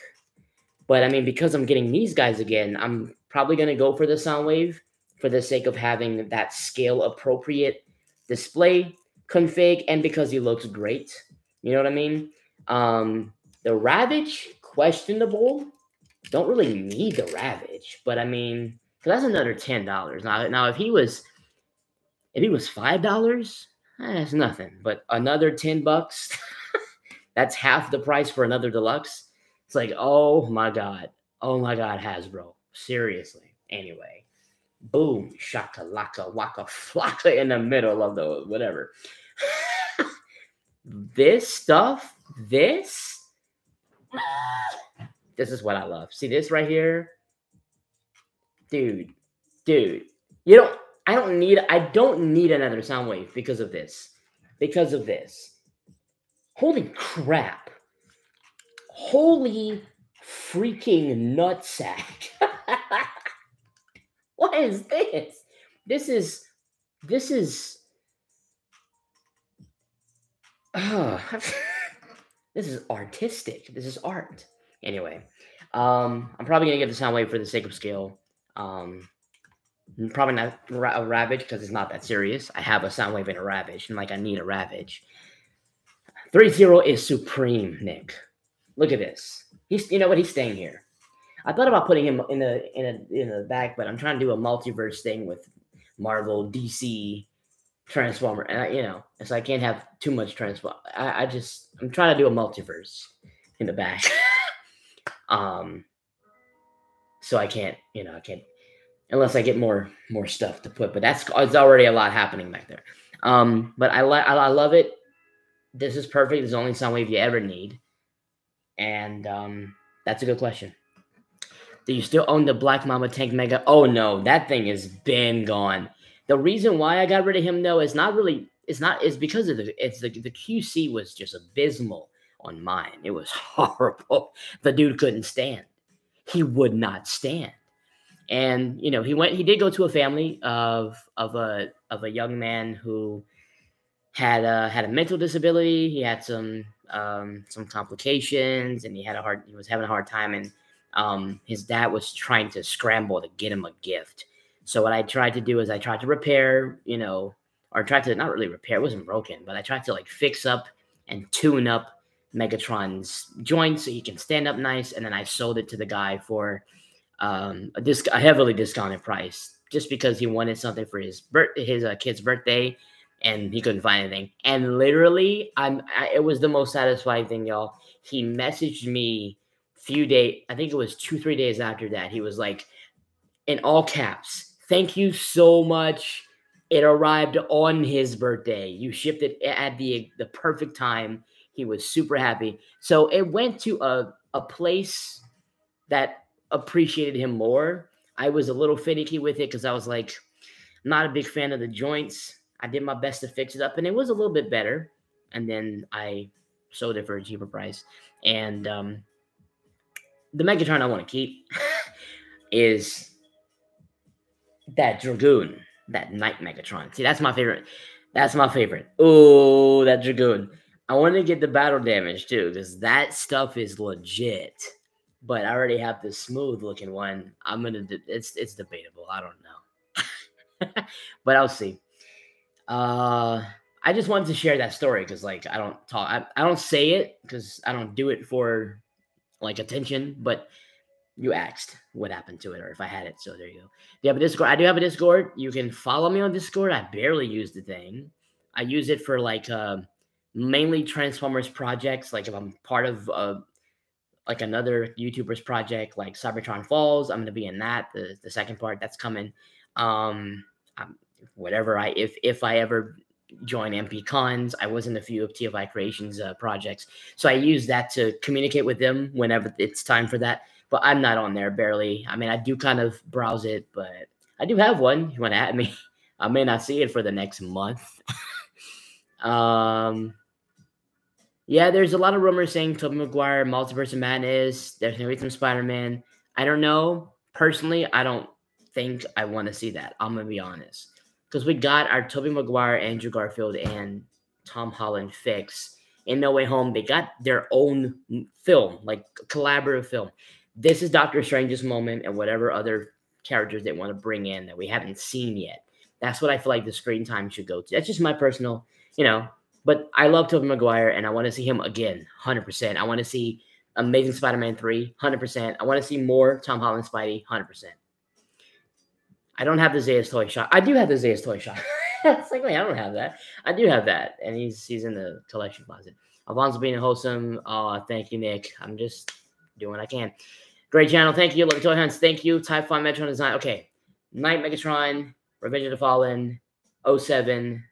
but I mean because I'm getting these guys again, I'm probably gonna go for the Soundwave for the sake of having that scale appropriate display config and because he looks great. You know what I mean? Um, the Ravage questionable don't really need the Ravage, but I mean, that's another ten dollars. Now, now if he was, if he was five dollars, eh, that's nothing. But another ten bucks, that's half the price for another deluxe. It's like, oh my god, oh my god, Hasbro, seriously. Anyway, boom, shaka laka waka flocka in the middle of the whatever. this stuff, this this is what I love. See this right here? Dude, dude. You don't I don't need I don't need another sound wave because of this. Because of this. Holy crap. Holy freaking nutsack. what is this? This is this is uh, this is artistic. This is art. Anyway, um, I'm probably gonna get the Soundwave for the sake of scale. Um, Probably not a Ravage because it's not that serious. I have a Soundwave and a Ravage, and like I need a Ravage. 3-0 is supreme, Nick. Look at this. He's you know what? He's staying here. I thought about putting him in a in a in a back, but I'm trying to do a multiverse thing with Marvel, DC, Transformer, and I, you know, so I can't have too much Transform. I, I just I'm trying to do a multiverse in the back. um, so I can't, you know, I can't unless I get more more stuff to put. But that's it's already a lot happening back there. Um, but I like I, love it. This is perfect. It's the only Soundwave you ever need, and um, that's a good question. Do you still own the Black Mamba Tank Mega? Oh no, that thing has been gone. The reason why I got rid of him though is not really it's not it's because of the it's the the QC was just abysmal on mine. It was horrible. The dude couldn't stand. He would not stand. And you know, he went he did go to a family of of a of a young man who had a had a mental disability. He had some um some complications and he had a hard he was having a hard time and um his dad was trying to scramble to get him a gift so what I tried to do is I tried to repair, you know, or tried to not really repair, it wasn't broken, but I tried to like fix up and tune up Megatron's joints so he can stand up nice. And then I sold it to the guy for um, a, disc- a heavily discounted price just because he wanted something for his bir- his uh, kid's birthday and he couldn't find anything. And literally, I'm I, it was the most satisfying thing, y'all. He messaged me few days, I think it was two three days after that. He was like, in all caps, Thank you so much. It arrived on his birthday. You shipped it at the the perfect time. He was super happy. So it went to a, a place that appreciated him more. I was a little finicky with it because I was like, not a big fan of the joints. I did my best to fix it up, and it was a little bit better. And then I sold it for a cheaper price. And um, the Megatron I want to keep is that Dragoon, that Night Megatron. See, that's my favorite. That's my favorite. Oh, that Dragoon. I want to get the battle damage too, because that stuff is legit. But I already have the smooth looking one. I'm gonna. It's it's debatable. I don't know, but I'll see. Uh, I just wanted to share that story because, like, I don't talk. I, I don't say it because I don't do it for like attention, but you asked what happened to it or if I had it. So there you go. Do you have a Discord? I do have a Discord. You can follow me on Discord. I barely use the thing. I use it for like uh, mainly Transformers projects. Like if I'm part of uh, like another YouTuber's project, like Cybertron Falls, I'm gonna be in that. The the second part that's coming. Um, I'm, whatever I if if I ever join MP Cons, I was in a few of TFI Creations uh, projects, so I use that to communicate with them whenever it's time for that but I'm not on there barely. I mean, I do kind of browse it, but I do have one. You want to add me? I may not see it for the next month. um, yeah, there's a lot of rumors saying Tobey Maguire, Multiverse of Madness. There's gonna be some Spider-Man. I don't know. Personally, I don't think I want to see that. I'm gonna be honest, because we got our Tobey Maguire, Andrew Garfield, and Tom Holland fix in No Way Home. They got their own film, like collaborative film this is Doctor Strange's moment and whatever other characters they want to bring in that we haven't seen yet. That's what I feel like the screen time should go to. That's just my personal, you know. But I love Tobey Maguire and I want to see him again, 100%. I want to see Amazing Spider-Man 3, 100%. I want to see more Tom Holland Spidey, 100%. I don't have the Zayas toy shop. I do have the Zayas toy shop. it's like, wait, I don't have that. I do have that. And he's he's in the collection closet. Alfonso being wholesome. Oh, thank you, Nick. I'm just doing what I can. Great channel. Thank you. Love Toy Hunts. Thank you. Type 5 Metron Design. Okay. Night Megatron, Revenge of the Fallen, 07,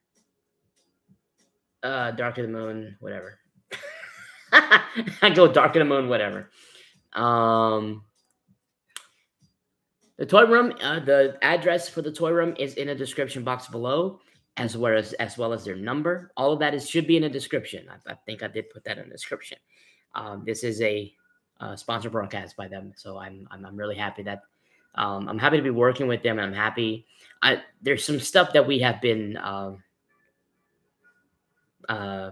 uh, Dark of the Moon, whatever. I go Dark of the Moon, whatever. Um, the toy room, uh, the address for the toy room is in a description box below, as well as as well as their number. All of that is should be in a description. I, I think I did put that in the description. Um, this is a uh, sponsor broadcast by them. So I'm, I'm, I'm really happy that um, I'm happy to be working with them, I'm happy. I, there's some stuff that we have been uh, uh,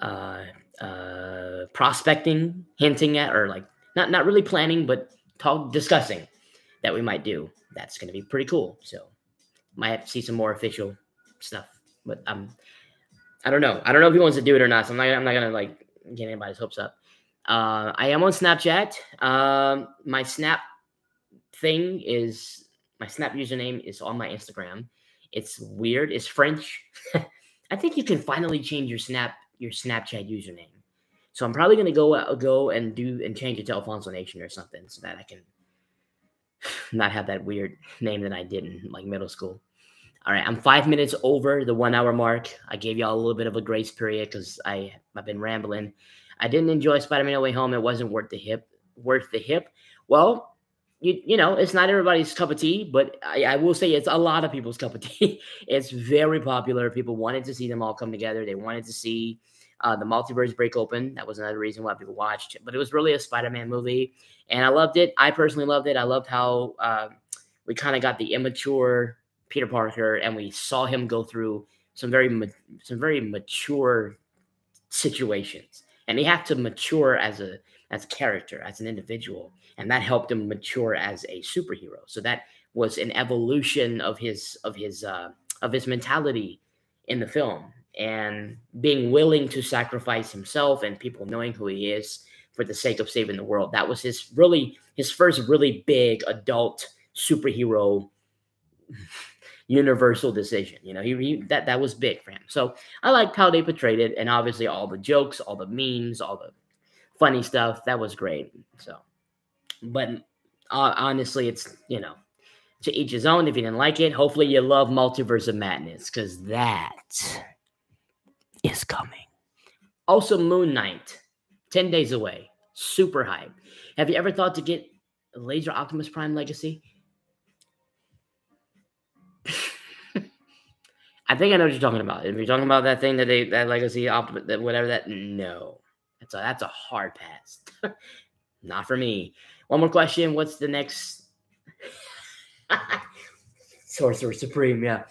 uh, uh, prospecting, hinting at, or like not not really planning, but talk discussing that we might do. that's going to be pretty cool. So might have to see some more official stuff, but um, I don't know. I don't know if he wants to do it or not. So I'm not. I'm not gonna like get anybody's hopes up. Uh, I am on Snapchat. Um, my Snap thing is my Snap username is on my Instagram. It's weird. It's French. I think you can finally change your Snap your Snapchat username. So I'm probably gonna go uh, go and do and change it to Alfonso Nation or something so that I can not have that weird name that I did in like middle school. All right, I'm five minutes over the one hour mark. I gave y'all a little bit of a grace period because I I've been rambling. I didn't enjoy Spider-Man: No Way Home. It wasn't worth the hip. Worth the hip. Well, you you know, it's not everybody's cup of tea, but I, I will say it's a lot of people's cup of tea. it's very popular. People wanted to see them all come together. They wanted to see uh, the multiverse break open. That was another reason why people watched. It. But it was really a Spider-Man movie, and I loved it. I personally loved it. I loved how uh, we kind of got the immature Peter Parker, and we saw him go through some very some very mature situations, and he had to mature as a as character, as an individual, and that helped him mature as a superhero. So that was an evolution of his of his uh, of his mentality in the film, and being willing to sacrifice himself and people knowing who he is for the sake of saving the world. That was his really his first really big adult superhero universal decision. You know, he, he, that that was big for him. So I liked how they portrayed it, and obviously all the jokes, all the memes, all the funny stuff. That was great. So, but uh, honestly, it's you know to each his own. If you didn't like it, hopefully you love Multiverse of Madness because that is coming. Also, Moon Knight, ten days away. Super hype. Have you ever thought to get Laser Optimus Prime Legacy? I think I know what you're talking about. If you're talking about that thing that they that legacy that whatever that no, that's a that's a hard pass. Not for me. One more question. What's the next Sorcerer Supreme? Yeah.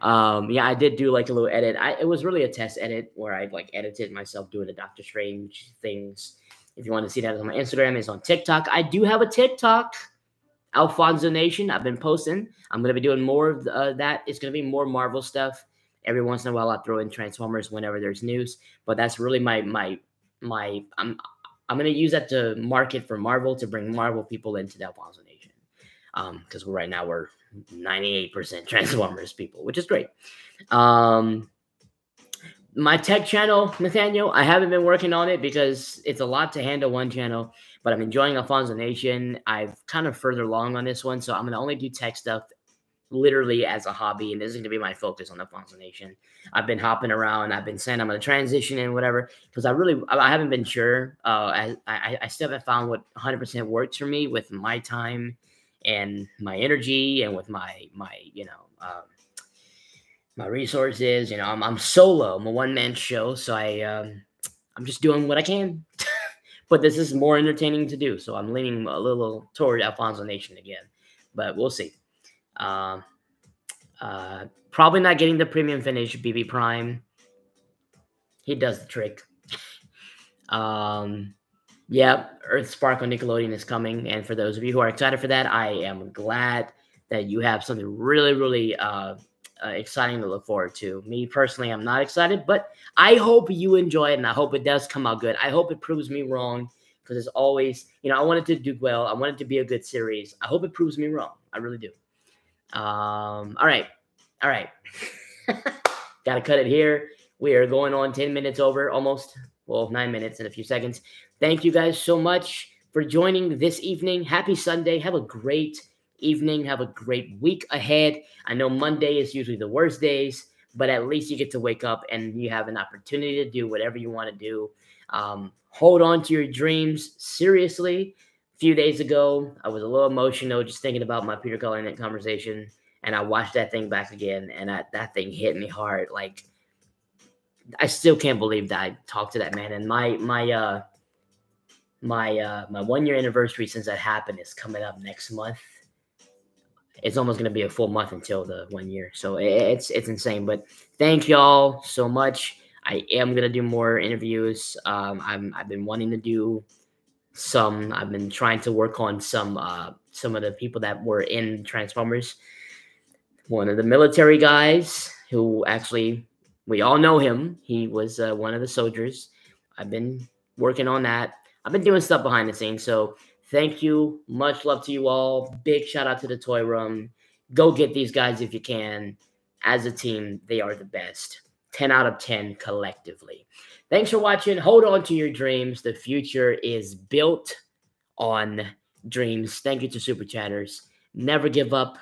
Um, yeah, I did do like a little edit. I it was really a test edit where I like edited myself doing the Doctor Strange things. If you want to see that on my Instagram, it's on TikTok. I do have a TikTok. Alfonso Nation. I've been posting. I'm going to be doing more of uh, that. It's going to be more Marvel stuff. Every once in a while, I throw in Transformers whenever there's news. But that's really my my my. I'm I'm to use that to market for Marvel to bring Marvel people into the Alfonso Nation. Um, Because right now we're 98% Transformers people, which is great. Um, my tech channel, Nathaniel, I haven't been working on it because it's a lot to handle one channel but I'm enjoying Alfonso Nation. I've kind of further along on this one, so I'm to only do tech stuff literally as a hobby, and this is going to be my focus on the Alfonso Nation. I've been hopping around. I've been saying I'm going to transition and whatever because I really I haven't been sure. Uh, I, I still haven't found what 100% works for me with my time and my energy and with my my you know. Um, my resources, you know, I'm, I'm solo. I'm a one man show, so I um, I'm just doing what I can. but this is more entertaining to do. So I'm leaning a little toward Alfonso Nation again, but we'll see. Uh, uh, probably not getting the premium finish, BB Prime. He does the trick. um, yeah, Earth Spark on Nickelodeon is coming. And for those of you who are excited for that, I am glad that you have something really, really uh, uh, exciting to look forward to. Me personally, I'm not excited, but I hope you enjoy it and I hope it does come out good. I hope it proves me wrong because it's always, you know, I wanted to do well. I wanted to be a good series. I hope it proves me wrong. I really do. Um, all right. All right. Got to cut it here. We are going on 10 minutes over almost, well, nine minutes in a few seconds. Thank you guys so much for joining this evening. Happy Sunday. Have a great evening. Have a great week ahead. I know Monday is usually the worst days, but at least you get to wake up and you have an opportunity to do whatever you want to do. Um, hold on to your dreams seriously. A few days ago, I was a little emotional just thinking about my Peter Cullen conversation, and I watched that thing back again, and I, that thing hit me hard. Like, I still can't believe that I talked to that man. And my my uh my uh my one year anniversary since that happened is coming up next month it's almost going to be a full month until the one year. So it's it's insane. But thank y'all so much. I am going to do more interviews. Um, I'm I've been wanting to do some. I've been trying to work on some uh, some of the people that were in Transformers. One of the military guys who actually we all know him. He was uh, one of the soldiers. I've been working on that. I've been doing stuff behind the scenes. So thank you. Much love to you all. Big shout out to the Toy Room. Go get these guys if you can. As a team, they are the best. 10 out of 10 collectively. Thanks for watching. Hold on to your dreams. The future is built on dreams. Thank you to Super Chatters. Never give up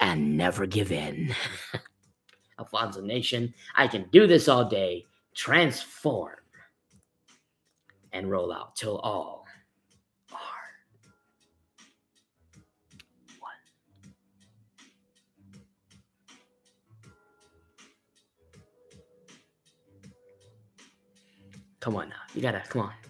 and never give in. Alfonso Nation, I can do this all day. Transform and roll out till all Come on now. You gotta, come on.